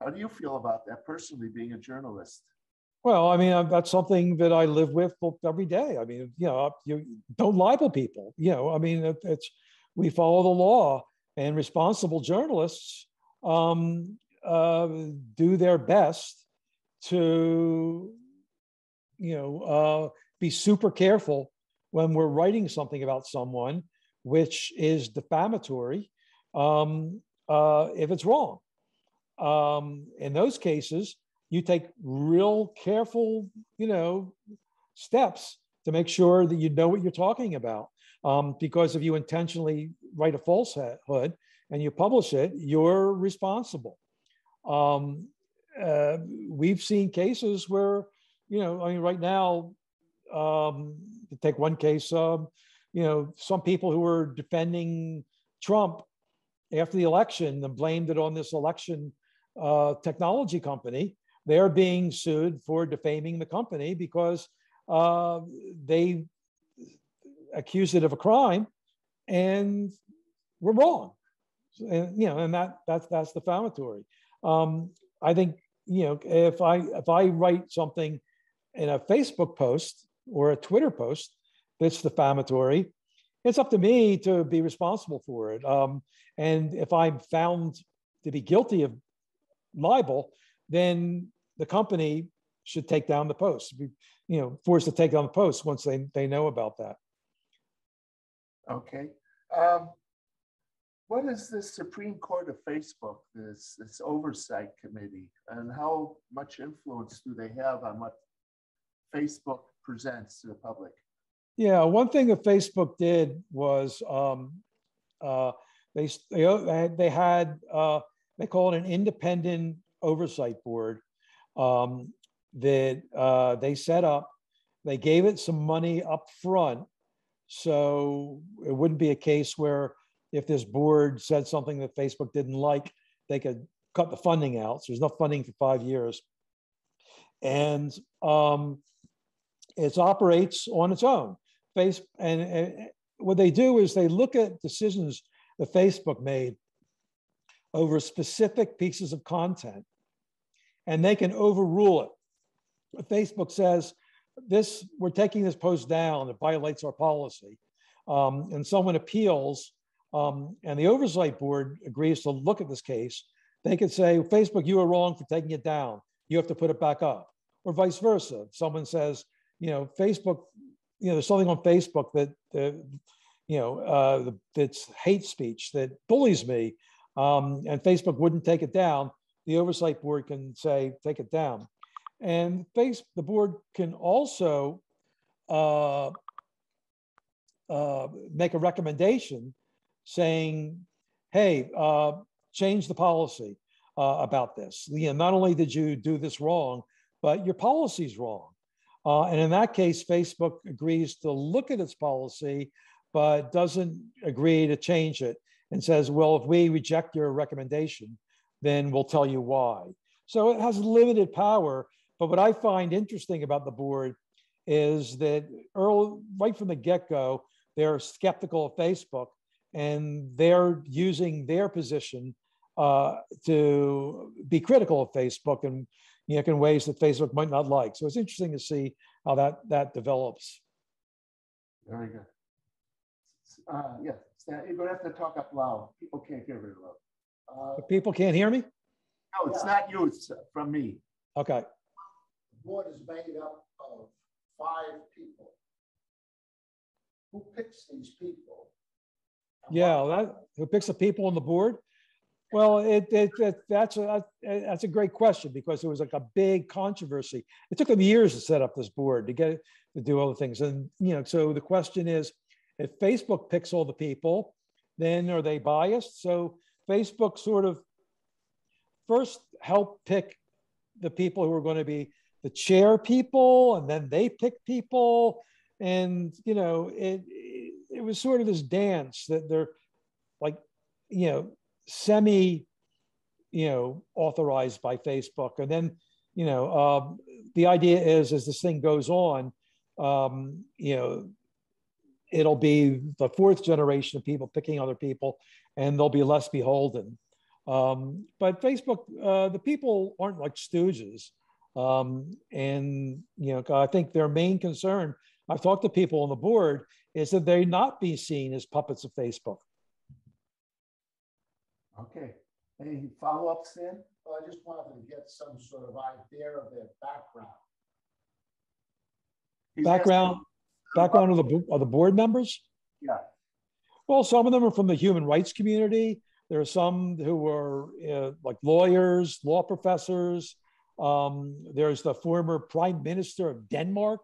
How do you feel about that personally, being a journalist? Well, I mean, that's something that I live with every day. I mean, you know, you don't libel people. You know, I mean, it, it's we follow the law, and responsible journalists um, uh, do their best to, you know, uh, be super careful when we're writing something about someone which is defamatory um, uh, if it's wrong. Um, in those cases, you take real careful, you know, steps to make sure that you know what you're talking about. Um, because if you intentionally write a falsehood and you publish it, you're responsible. Um, uh, we've seen cases where, you know, I mean, right now, um, to take one case, um, you know, some people who were defending Trump after the election and blamed it on this election uh, technology company. They're being sued for defaming the company because uh, they accused it of a crime and were wrong. And, you know, and that that's that's defamatory. Um, I think you know if I if I write something in a Facebook post or a Twitter post that's defamatory, it's up to me to be responsible for it. Um, and if I'm found to be guilty of libel, then the company should take down the post. Be, you know, forced to take down the post once they they know about that. Okay. Um, what is the Supreme Court of Facebook, this, this oversight committee, and how much influence do they have on what Facebook presents to the public? Yeah, one thing that Facebook did was um, uh, they, they, they had, uh, they call it an independent oversight board um, that uh, they set up. They gave it some money up front. So it wouldn't be a case where if this board said something that Facebook didn't like, they could cut the funding out. So there's no funding for five years. And um, it operates on its own. Face and, and what they do is they look at decisions that Facebook made over specific pieces of content, and they can overrule it. Facebook says this, we're taking this post down, it violates our policy, um, and someone appeals, um, and the oversight board agrees to look at this case, they could say, Facebook, you are wrong for taking it down. You have to put it back up, or vice versa. Someone says, you know, Facebook, you know, there's something on Facebook that, that you know, uh, that's hate speech that bullies me, um, and Facebook wouldn't take it down. The oversight board can say, take it down. And face, the board can also uh, uh, make a recommendation saying, hey, uh, change the policy uh, about this. You not only did you do this wrong, but your policy's wrong. Uh, and in that case, Facebook agrees to look at its policy, but doesn't agree to change it and says, well, if we reject your recommendation, then we'll tell you why. So it has limited power. But what I find interesting about the board is that Earl, right from the get go, they're skeptical of Facebook and they're using their position uh, to be critical of Facebook and you know, in ways that Facebook might not like. So it's interesting to see how that that develops. Very good. Uh, yeah, you're gonna have to talk up loud. People can't hear very well. Uh, people can't hear me. No, it's yeah. not you. It's from me. Okay. The board is made up of five people. Who picks these people? Yeah, that, who picks the people on the board? Well, it, it, it, that's a that's a great question because it was like a big controversy. It took them years to set up this board to get it to do all the things, and you know, so the question is, if Facebook picks all the people, then are they biased? So Facebook sort of first helped pick the people who were going to be the chair people, and then they pick people, and you know, it it was sort of this dance that they're like, you know, semi, you know, authorized by Facebook. And then, you know, um, the idea is as this thing goes on, um, you know, it'll be the fourth generation of people picking other people, and they'll be less beholden. Um, but Facebook, uh, the people aren't like stooges. Um, and, you know, I think their main concern, I've talked to people on the board, is that they not be seen as puppets of Facebook. Okay. Any follow-ups then? Well, I just wanted to get some sort of idea of their background. He's background, background of the of the board members. Yeah. Well, some of them are from the human rights community. There are some who are uh, like lawyers, law professors. Um, there's the former prime minister of Denmark.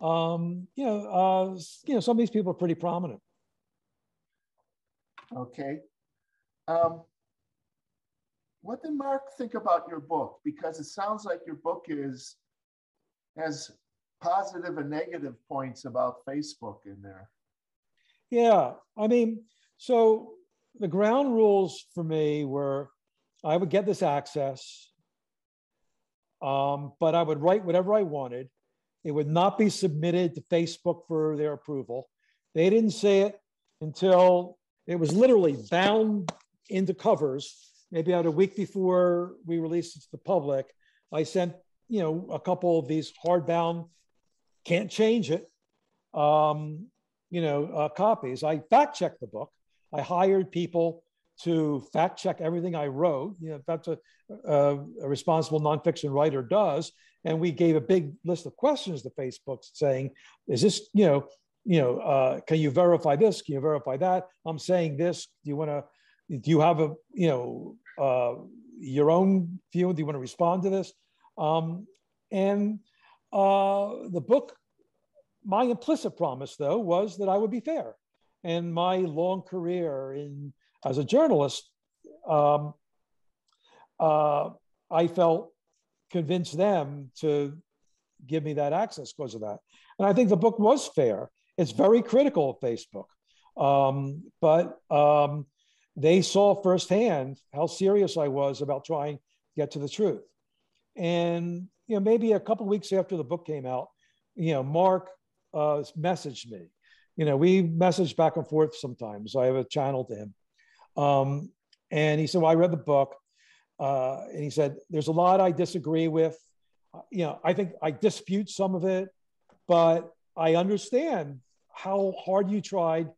Um, you know, uh, you know, some of these people are pretty prominent. Okay. Um, what did Mark think about your book? Because it sounds like your book is has positive and negative points about Facebook in there. Yeah, I mean, so the ground rules for me were I would get this access, um, but I would write whatever I wanted. It would not be submitted to Facebook for their approval. They didn't say it until it was literally bound into covers. Maybe about a week before we released it to the public, I sent you know a couple of these hardbound, can't change it, um, you know, uh, copies. I fact checked the book. I hired people to fact check everything I wrote. You know, that's a, a, a, responsible nonfiction writer does. And we gave a big list of questions to Facebook saying, is this, you know, you know, uh, can you verify this? Can you verify that? I'm saying this. Do you want to, do you have a, you know, uh, your own view? Do you want to respond to this? Um, and uh, the book, my implicit promise though, was that I would be fair. And my long career in as a journalist, um, uh, I felt convinced them to give me that access because of that. And I think the book was fair. It's very critical of Facebook, um, but um, they saw firsthand how serious I was about trying to get to the truth. And you know, maybe a couple weeks after the book came out, you know, Mark uh, messaged me. You know, we messaged back and forth sometimes. I have a channel to him, um, and he said, "Well, I read the book," uh, and he said, "There's a lot I disagree with. Uh, you know, I think I dispute some of it, but I understand how hard you tried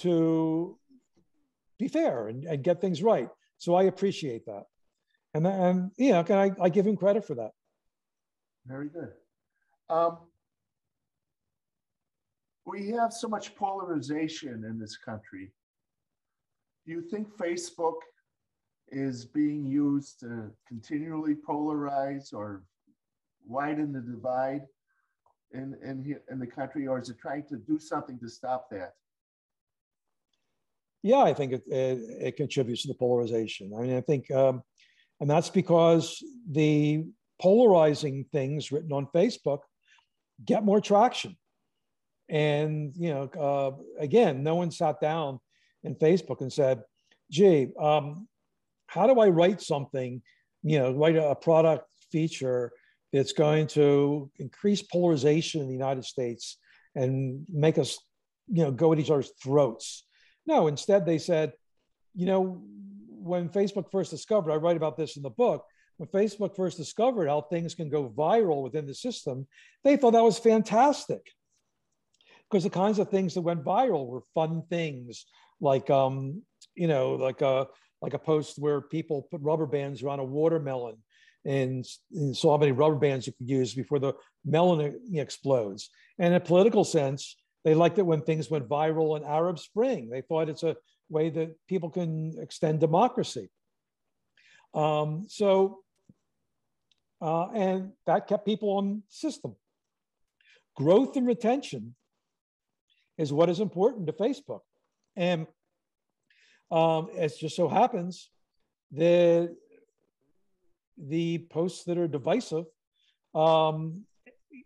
to be fair and, and get things right. So I appreciate that." And, and you know, I, I give him credit for that. Very good. Um, we have so much polarization in this country. Do you think Facebook is being used to continually polarize or widen the divide in, in, in the country, or is it trying to do something to stop that? Yeah, I think it, it, it contributes to the polarization. I mean, I think um, and that's because the polarizing things written on Facebook get more traction. And, you know, uh, again, no one sat down in Facebook and said, gee, um, how do I write something, you know, write a, a product feature that's going to increase polarization in the United States and make us, you know, go at each other's throats? No, instead they said, you know, when Facebook first discovered, I write about this in the book, when Facebook first discovered how things can go viral within the system, they thought that was fantastic. Because the kinds of things that went viral were fun things like, um, you know, like a, like a post where people put rubber bands around a watermelon and, and saw how many rubber bands you could use before the melon explodes. And in a political sense, they liked it when things went viral in Arab Spring. They thought it's a way that people can extend democracy. Um, so, uh, and that kept people on system. Growth and retention is what is important to Facebook. And um, it just so happens that the posts that are divisive um,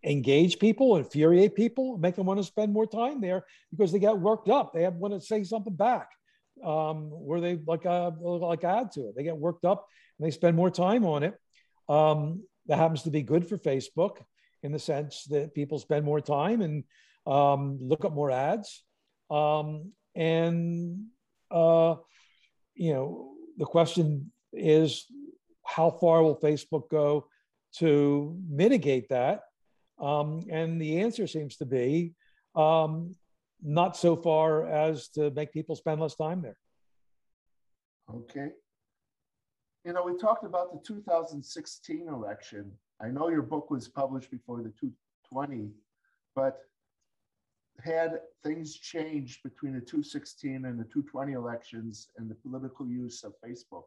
engage people, infuriate people, make them want to spend more time there because they get worked up. They want to say something back um, where they like uh, like add to it. They get worked up and they spend more time on it. Um, that happens to be good for Facebook in the sense that people spend more time and um, look up more ads. Um, and uh, you know, the question is, how far will Facebook go to mitigate that? Um, and the answer seems to be um, not so far as to make people spend less time there. Okay. You know, we talked about the 2016 election. I know your book was published before the 220, but had things changed between the 216 and the 220 elections and the political use of Facebook?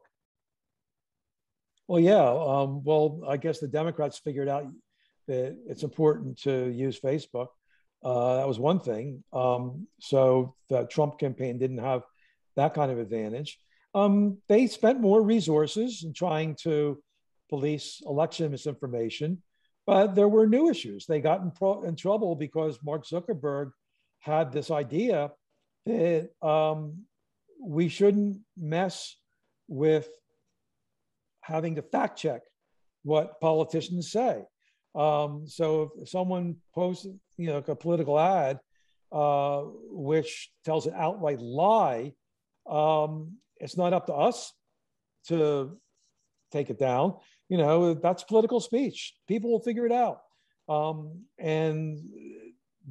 Well, yeah. Um, well, I guess the Democrats figured out that it's important to use Facebook. Uh, that was one thing. Um, so the Trump campaign didn't have that kind of advantage. Um, they spent more resources in trying to police election misinformation. But there were new issues. They got in, pro- in trouble because Mark Zuckerberg had this idea that um, we shouldn't mess with having to fact check what politicians say. Um, so if someone posts, you know, a political ad uh, which tells an outright lie, um, it's not up to us to take it down. You know, that's political speech. People will figure it out. Um, and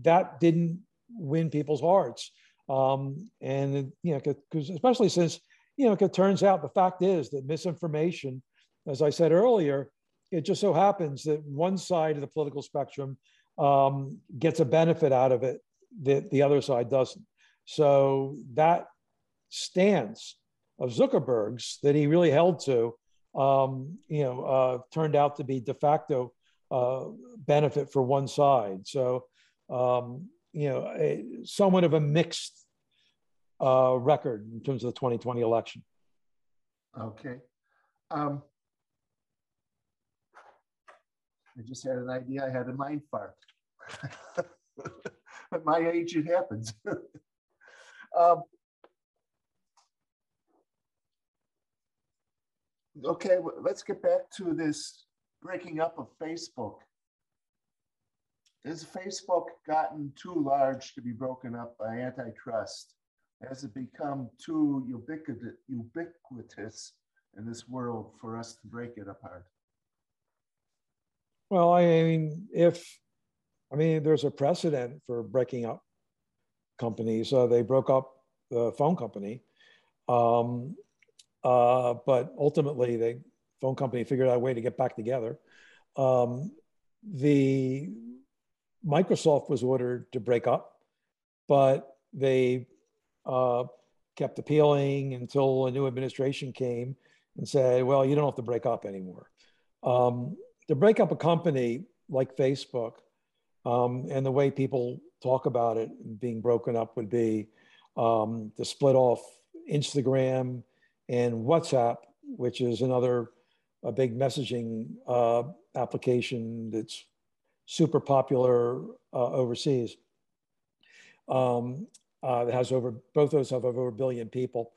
that didn't win people's hearts. Um, and, you know, because especially since, you know, it turns out the fact is that misinformation, as I said earlier, it just so happens that one side of the political spectrum um, gets a benefit out of it that the other side doesn't. So that stance of Zuckerberg's that he really held to, um, you know, uh, turned out to be de facto uh, benefit for one side. So, um, you know, a, somewhat of a mixed uh, record in terms of the 2020 election. Okay. Um, I just had an idea. I had a mind fart. At my age, it happens. um, okay, let's get back to this breaking up of Facebook. Has Facebook gotten too large to be broken up by antitrust? Has it become too ubiquitous, in this world for us to break it apart? Well, I mean, if, I mean, there's a precedent for breaking up companies. Uh, they broke up the phone company. Um, uh, but ultimately, the phone company figured out a way to get back together. Um, the Microsoft was ordered to break up, but they uh, kept appealing until a new administration came and said, "Well, you don't have to break up anymore." Um, to break up a company like Facebook, um, and the way people talk about it being broken up would be um, to split off Instagram and WhatsApp, which is another a big messaging uh, application that's super popular uh, overseas. Um, uh, has over both of those have over a billion people,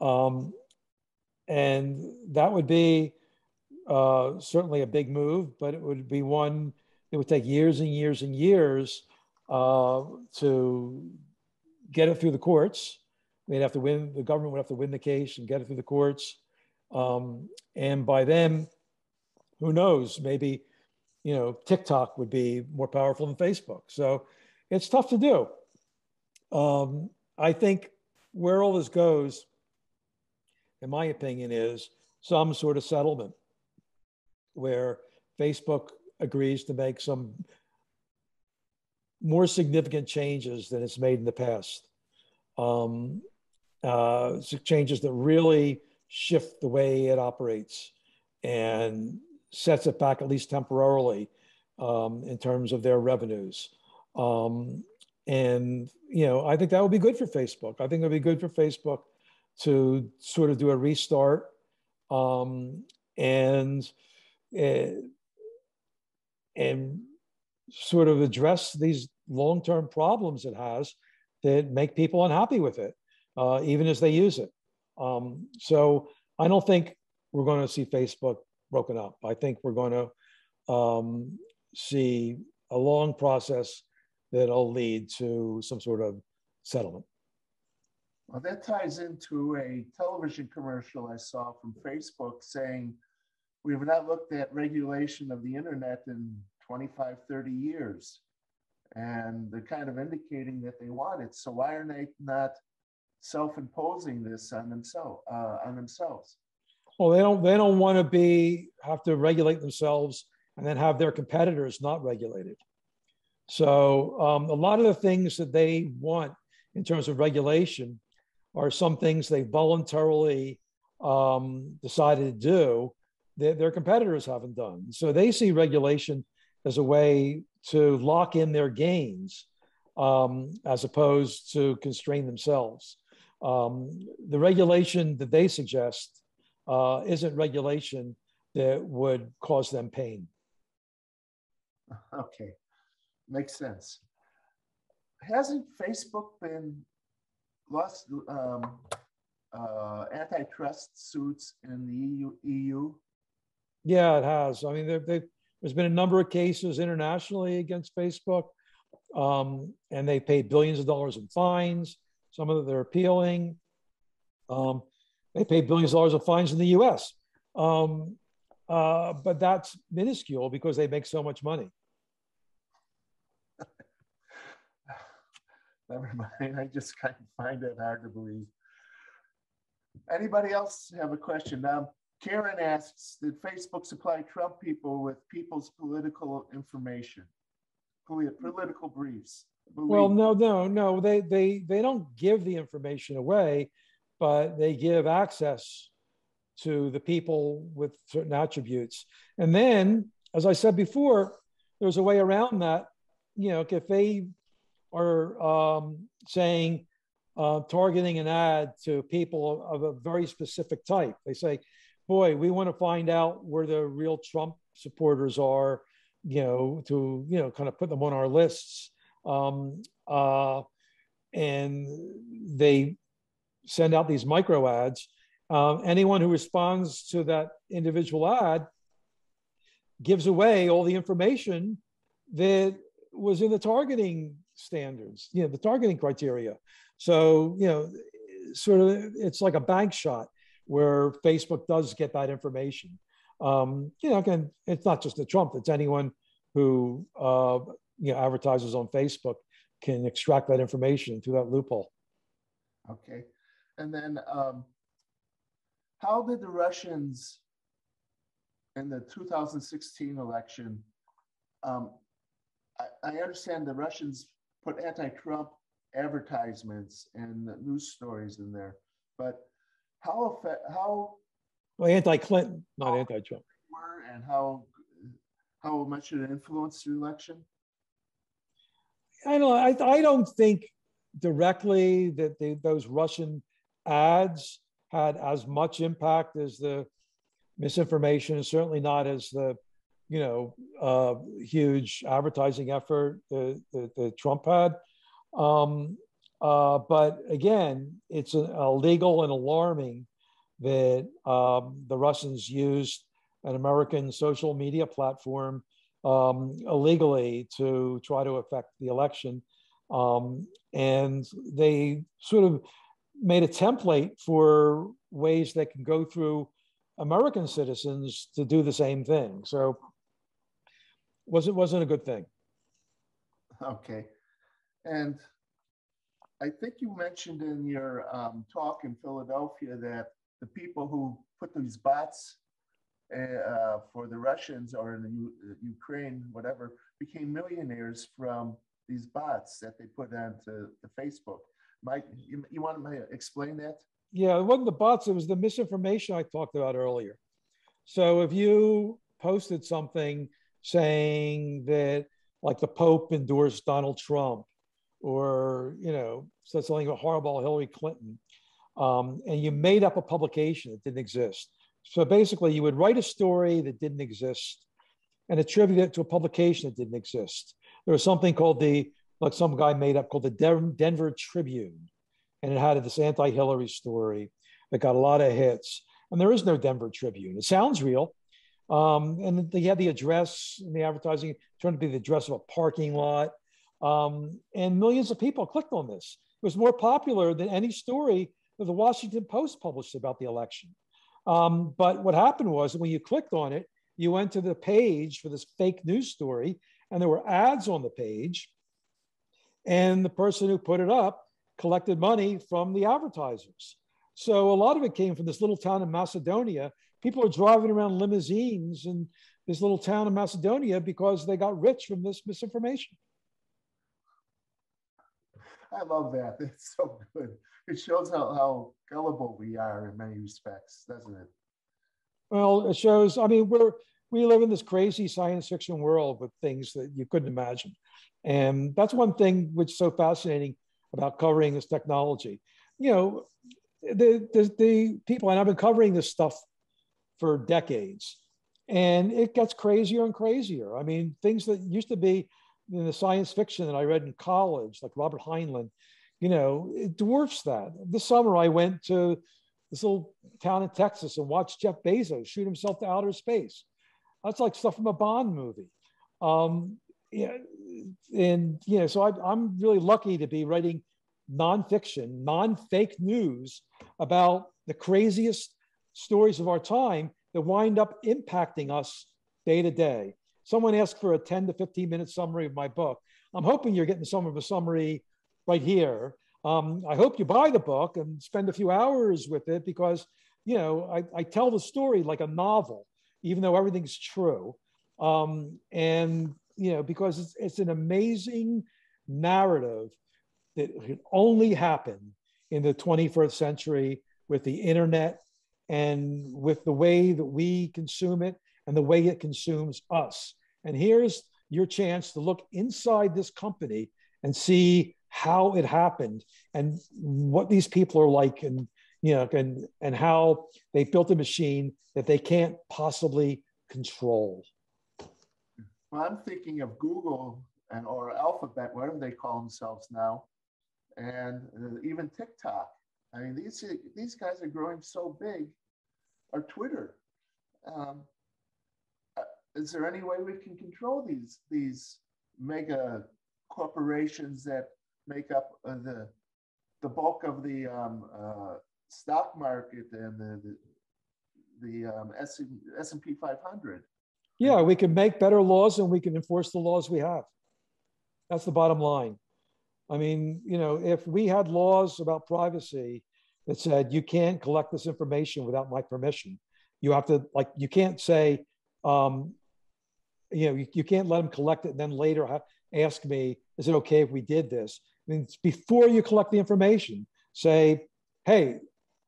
um, and that would be uh, certainly a big move, but it would be one. It would take years and years and years uh, to get it through the courts They'd have to win, the government would have to win the case and get it through the courts. Um, and by then, who knows, maybe, you know, TikTok would be more powerful than Facebook. So it's tough to do. Um, I think where all this goes, in my opinion, is some sort of settlement where Facebook agrees to make some more significant changes than it's made in the past. Um, uh, changes that really shift the way it operates and sets it back at least temporarily um, in terms of their revenues. Um, and you know, I think that would be good for Facebook. I think it would be good for Facebook to sort of do a restart um, and uh, and sort of address these long-term problems it has that make people unhappy with it uh, even as they use it. Um, so I don't think we're going to see Facebook broken up. I think we're going to um, see a long process that'll lead to some sort of settlement. Well, that ties into a television commercial I saw from Facebook saying, we have not looked at regulation of the internet in 25, 30 years. And they're kind of indicating that they want it. So why are they not self-imposing this on themselves uh, on themselves. Well, they don't they don't want to be have to regulate themselves and then have their competitors not regulated. So um, a lot of the things that they want in terms of regulation are some things they voluntarily um, decided to do that their competitors haven't done. So they see regulation as a way to lock in their gains um, as opposed to constrain themselves. Um, the regulation that they suggest uh, isn't regulation that would cause them pain. Okay, makes sense. Hasn't Facebook been lost um, uh, antitrust suits in the EU? EU? Yeah, it has. I mean, there, there's been a number of cases internationally against Facebook, um, and they paid billions of dollars in fines. Some of them they're appealing. Um, they pay billions of dollars of fines in the U.S. Um, uh, but that's minuscule because they make so much money. Never mind. I just kind of find it hard to believe. Anybody else have a question? Now, Karen asks, did Facebook supply Trump people with people's political information, political briefs? Well, no, no, no. They they they don't give the information away, but they give access to the people with certain attributes. And then, as I said before, there's a way around that. You know, if they are um, saying uh, targeting an ad to people of a very specific type, they say, "Boy, we want to find out where the real Trump supporters are." You know, to you know, kind of put them on our lists. Um, uh, and they send out these micro ads um, anyone who responds to that individual ad gives away all the information that was in the targeting standards, you know, the targeting criteria. So, you know, sort of it's like a bank shot where Facebook does get that information. Um, you know, again, it's not just the Trump, it's anyone who, uh, you know, advertises on Facebook can extract that information through that loophole. Okay. And then um, how did the Russians in the 2016 election, um, I, I, understand the Russians put anti-Trump advertisements and news stories in there, but how how well anti-Clinton, not anti-Trump, were and how how much did it influenced the election? I don't. I, I don't think directly that they, those Russian ads had as much impact as the misinformation, and certainly not as the you know uh, huge advertising effort that, Trump had. Um, uh, but again, it's illegal and alarming that um, the Russians used an American social media platform um, illegally to try to affect the election. Um, and they sort of made a template for ways that can go through American citizens to do the same thing. So was it wasn't a good thing. Okay. And I think you mentioned in your um, talk in Philadelphia that the people who put these bots uh, for the Russians or in the U- Ukraine, whatever, became millionaires from these bots that they put onto the Facebook. Mike, you, you want to explain that? Yeah, it wasn't the bots, it was the misinformation I talked about earlier. So if you posted something saying that, like the Pope endorsed Donald Trump, or you know, said something horrible Hillary Clinton, um, and you made up a publication that didn't exist. So basically, you would write a story that didn't exist and attribute it to a publication that didn't exist. There was something called the like some guy made up called the Denver Tribune. And it had this anti Hillary story that got a lot of hits. And there is no Denver Tribune. It sounds real. Um, and they had the address in the advertising turned to be the address of a parking lot. Um, and millions of people clicked on this. It was more popular than any story that the Washington Post published about the election. Um, but what happened was when you clicked on it, you went to the page for this fake news story, and there were ads on the page and the person who put it up collected money from the advertisers. So a lot of it came from this little town in Macedonia. People are driving around limousines in this little town in Macedonia because they got rich from this misinformation. I love that. It's so good. It shows how, how gullible we are in many respects, doesn't it? Well, it shows, I mean, we're we live in this crazy science fiction world with things that you couldn't imagine. And that's one thing which is so fascinating about covering this technology. You know, the, the, the people, and I've been covering this stuff for decades. and it gets crazier and crazier. I mean, things that used to be in the science fiction that I read in college, like Robert Heinlein, you know, it dwarfs that. This summer, I went to this little town in Texas and watched Jeff Bezos shoot himself to outer space. That's like stuff from a Bond movie. Um, yeah, and you know, so I, I'm really lucky to be writing nonfiction, non-fake news about the craziest stories of our time that wind up impacting us day to day. Someone asked for a 10 to 15 minute summary of my book. I'm hoping you're getting some of a summary right here. Um, I hope you buy the book and spend a few hours with it because, you know, I, I tell the story like a novel, even though everything's true. Um, and, you know, because it's, it's an amazing narrative that could only happen in the 21st century with the internet and with the way that we consume it and the way it consumes us. And here's your chance to look inside this company and see how it happened and what these people are like and you know and and how they built a machine that they can't possibly control. Well i'm thinking of google and or alphabet whatever they call themselves now and uh, even tiktok. I mean these these guys are growing so big or twitter. Um, uh, is there any way we can control these these mega corporations that make up uh, the the bulk of the um, uh, stock market and the the, the um, S and P 500. Yeah, we can make better laws and we can enforce the laws we have. That's the bottom line. I mean, you know, if we had laws about privacy that said you can't collect this information without my permission, you have to like you can't say, um, you know, you, you can't let them collect it and then later ask me, is it okay if we did this? I mean, before you collect the information, say, hey,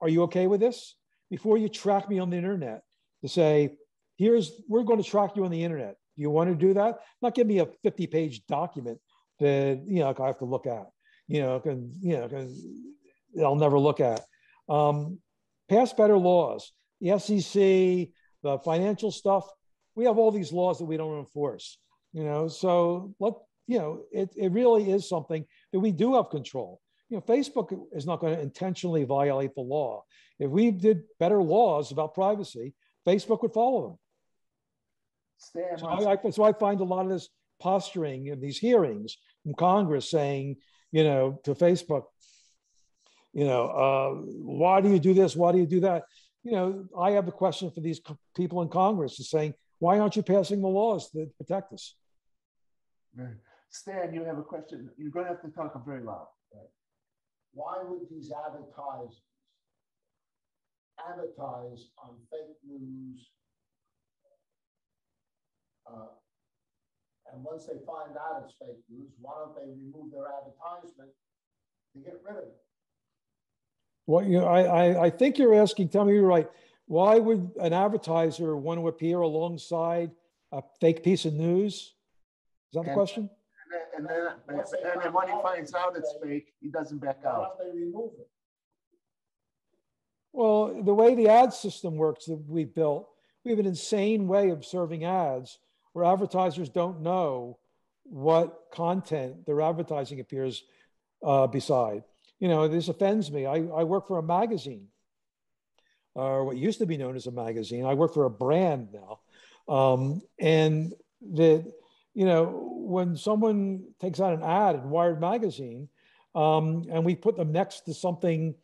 are you okay with this? Before you track me on the internet, to say, here's, we're going to track you on the internet. Do you want to do that? Not give me a 50 page document that, you know, I have to look at, you know, can, you know, I'll never look at. Um, pass better laws. The SEC, the financial stuff, we have all these laws that we don't enforce, you know, so let, you know, it, it really is something that we do have control. You know, Facebook is not going to intentionally violate the law. If we did better laws about privacy, Facebook would follow them. So, I, I, so I find a lot of this posturing in these hearings from Congress saying, you know, to Facebook, you know, uh, why do you do this? Why do you do that? You know, I have a question for these people in Congress is saying, why aren't you passing the laws that protect us? Right. Stan, you have a question. You're going to have to talk very loud. Right. Why would these advertisers advertise on fake news? Uh, and once they find out it's fake news, why don't they remove their advertisement to get rid of it? Well, you know, I, I, I think you're asking, tell me you're right. Why would an advertiser want to appear alongside a fake piece of news? Is that the question? And then, and then when he finds out it's fake, he doesn't back out. They remove it. Well, the way the ad system works that we built, we have an insane way of serving ads where advertisers don't know what content their advertising appears uh, beside. You know, this offends me. I, I work for a magazine, or what used to be known as a magazine. I work for a brand now. Um, and the you know, when someone takes out an ad in Wired magazine, um, and we put them next to something,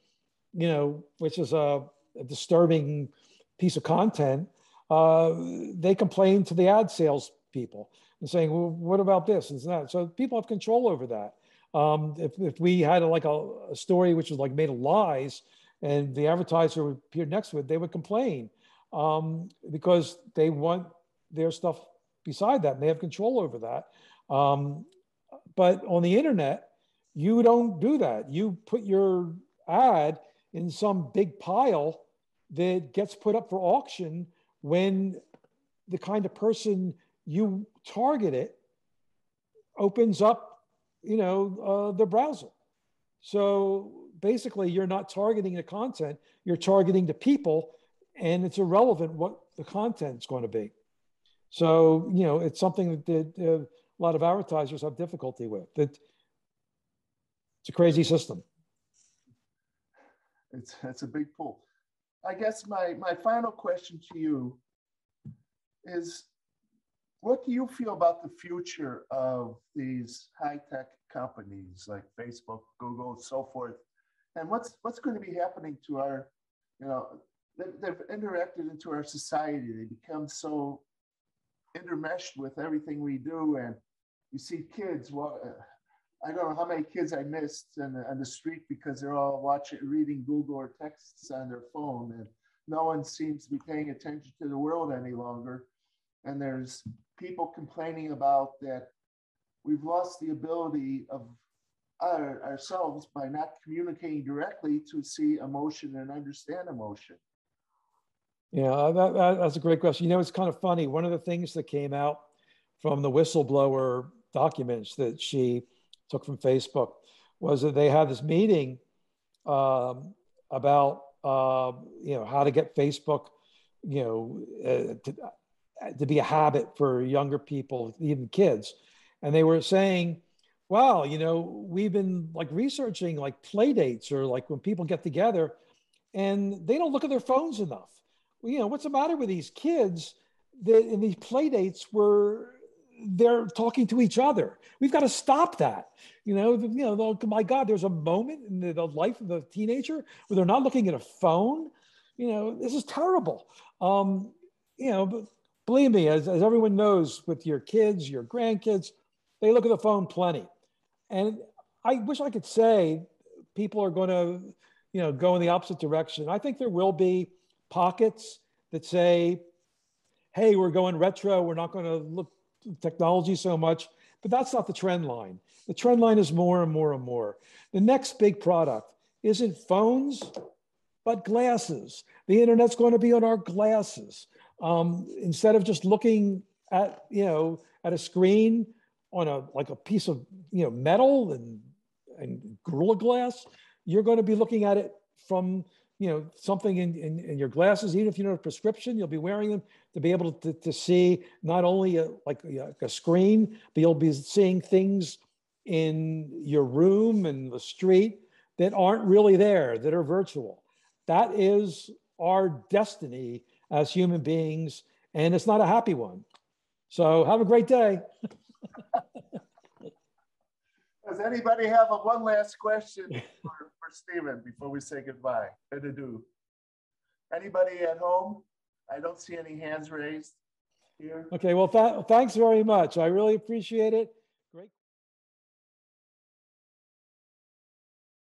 you know, which is a, a disturbing piece of content, uh, they complain to the ad sales people and saying, well, what about this and that? So people have control over that. Um, if, if we had a, like a, a, story which was like made of lies and the advertiser would appear next to it, they would complain um, because they want their stuff beside that and they have control over that. Um, but on the internet, you don't do that. You put your ad in some big pile that gets put up for auction when the kind of person you target it opens up, you know, uh, the browser. So basically, you're not targeting the content; you're targeting the people, and it's irrelevant what the content is going to be. So, you know, it's something that, uh, a lot of advertisers have difficulty with. That it's a crazy system. It's, it's a big pull. I guess my, my final question to you is what do you feel about the future of these high-tech companies like Facebook, Google, so forth? And what's what's going to be happening to our, you know, they've interacted into our society. They become so intermeshed with everything we do, and you see kids. Well, uh, I don't know how many kids I missed on the, on the street because they're all watching, reading Google or texts on their phone, and no one seems to be paying attention to the world any longer. And there's people complaining about that we've lost the ability of our, ourselves by not communicating directly to see emotion and understand emotion. Yeah, that, that, that's a great question. You know, it's kind of funny. One of the things that came out from the whistleblower documents that she took from Facebook was that they had this meeting um, about uh, you know how to get Facebook, you know, uh, to, uh, to be a habit for younger people, even kids, and they were saying, "Wow, you know, we've been like researching like play dates or like when people get together, and they don't look at their phones enough. You know, what's the matter with these kids?" That in these play dates were they're talking to each other. We've got to stop that. You know, you know, the, my God, there's a moment in the, the, life of the teenager where they're not looking at a phone. You know, this is terrible. Um, you know, believe me, as, as everyone knows, with your kids, your grandkids, they look at the phone plenty. And I wish I could say people are going to, you know, go in the opposite direction. I think there will be pockets that say, hey, we're going retro. We're not going to look technology so much, but that's not the trend line. The trend line is more and more and more. The next big product isn't phones, but glasses. The internet's going to be on our glasses. Um, instead of just looking at, you know, at a screen on a like a piece of you know metal and and gorilla glass, you're going to be looking at it from you know something in, in, in, your glasses even if you don't have a prescription you'll be wearing them to be able to, to see not only a, like a, a screen but you'll be seeing things in your room and the street that aren't really there that are virtual. That is our destiny as human beings and it's not a happy one. So have a great day. Does anybody have a one last question Stephen before we say goodbye? Good to do. Anybody at home? I don't see any hands raised here. Okay, well, th thanks very much. I really appreciate it.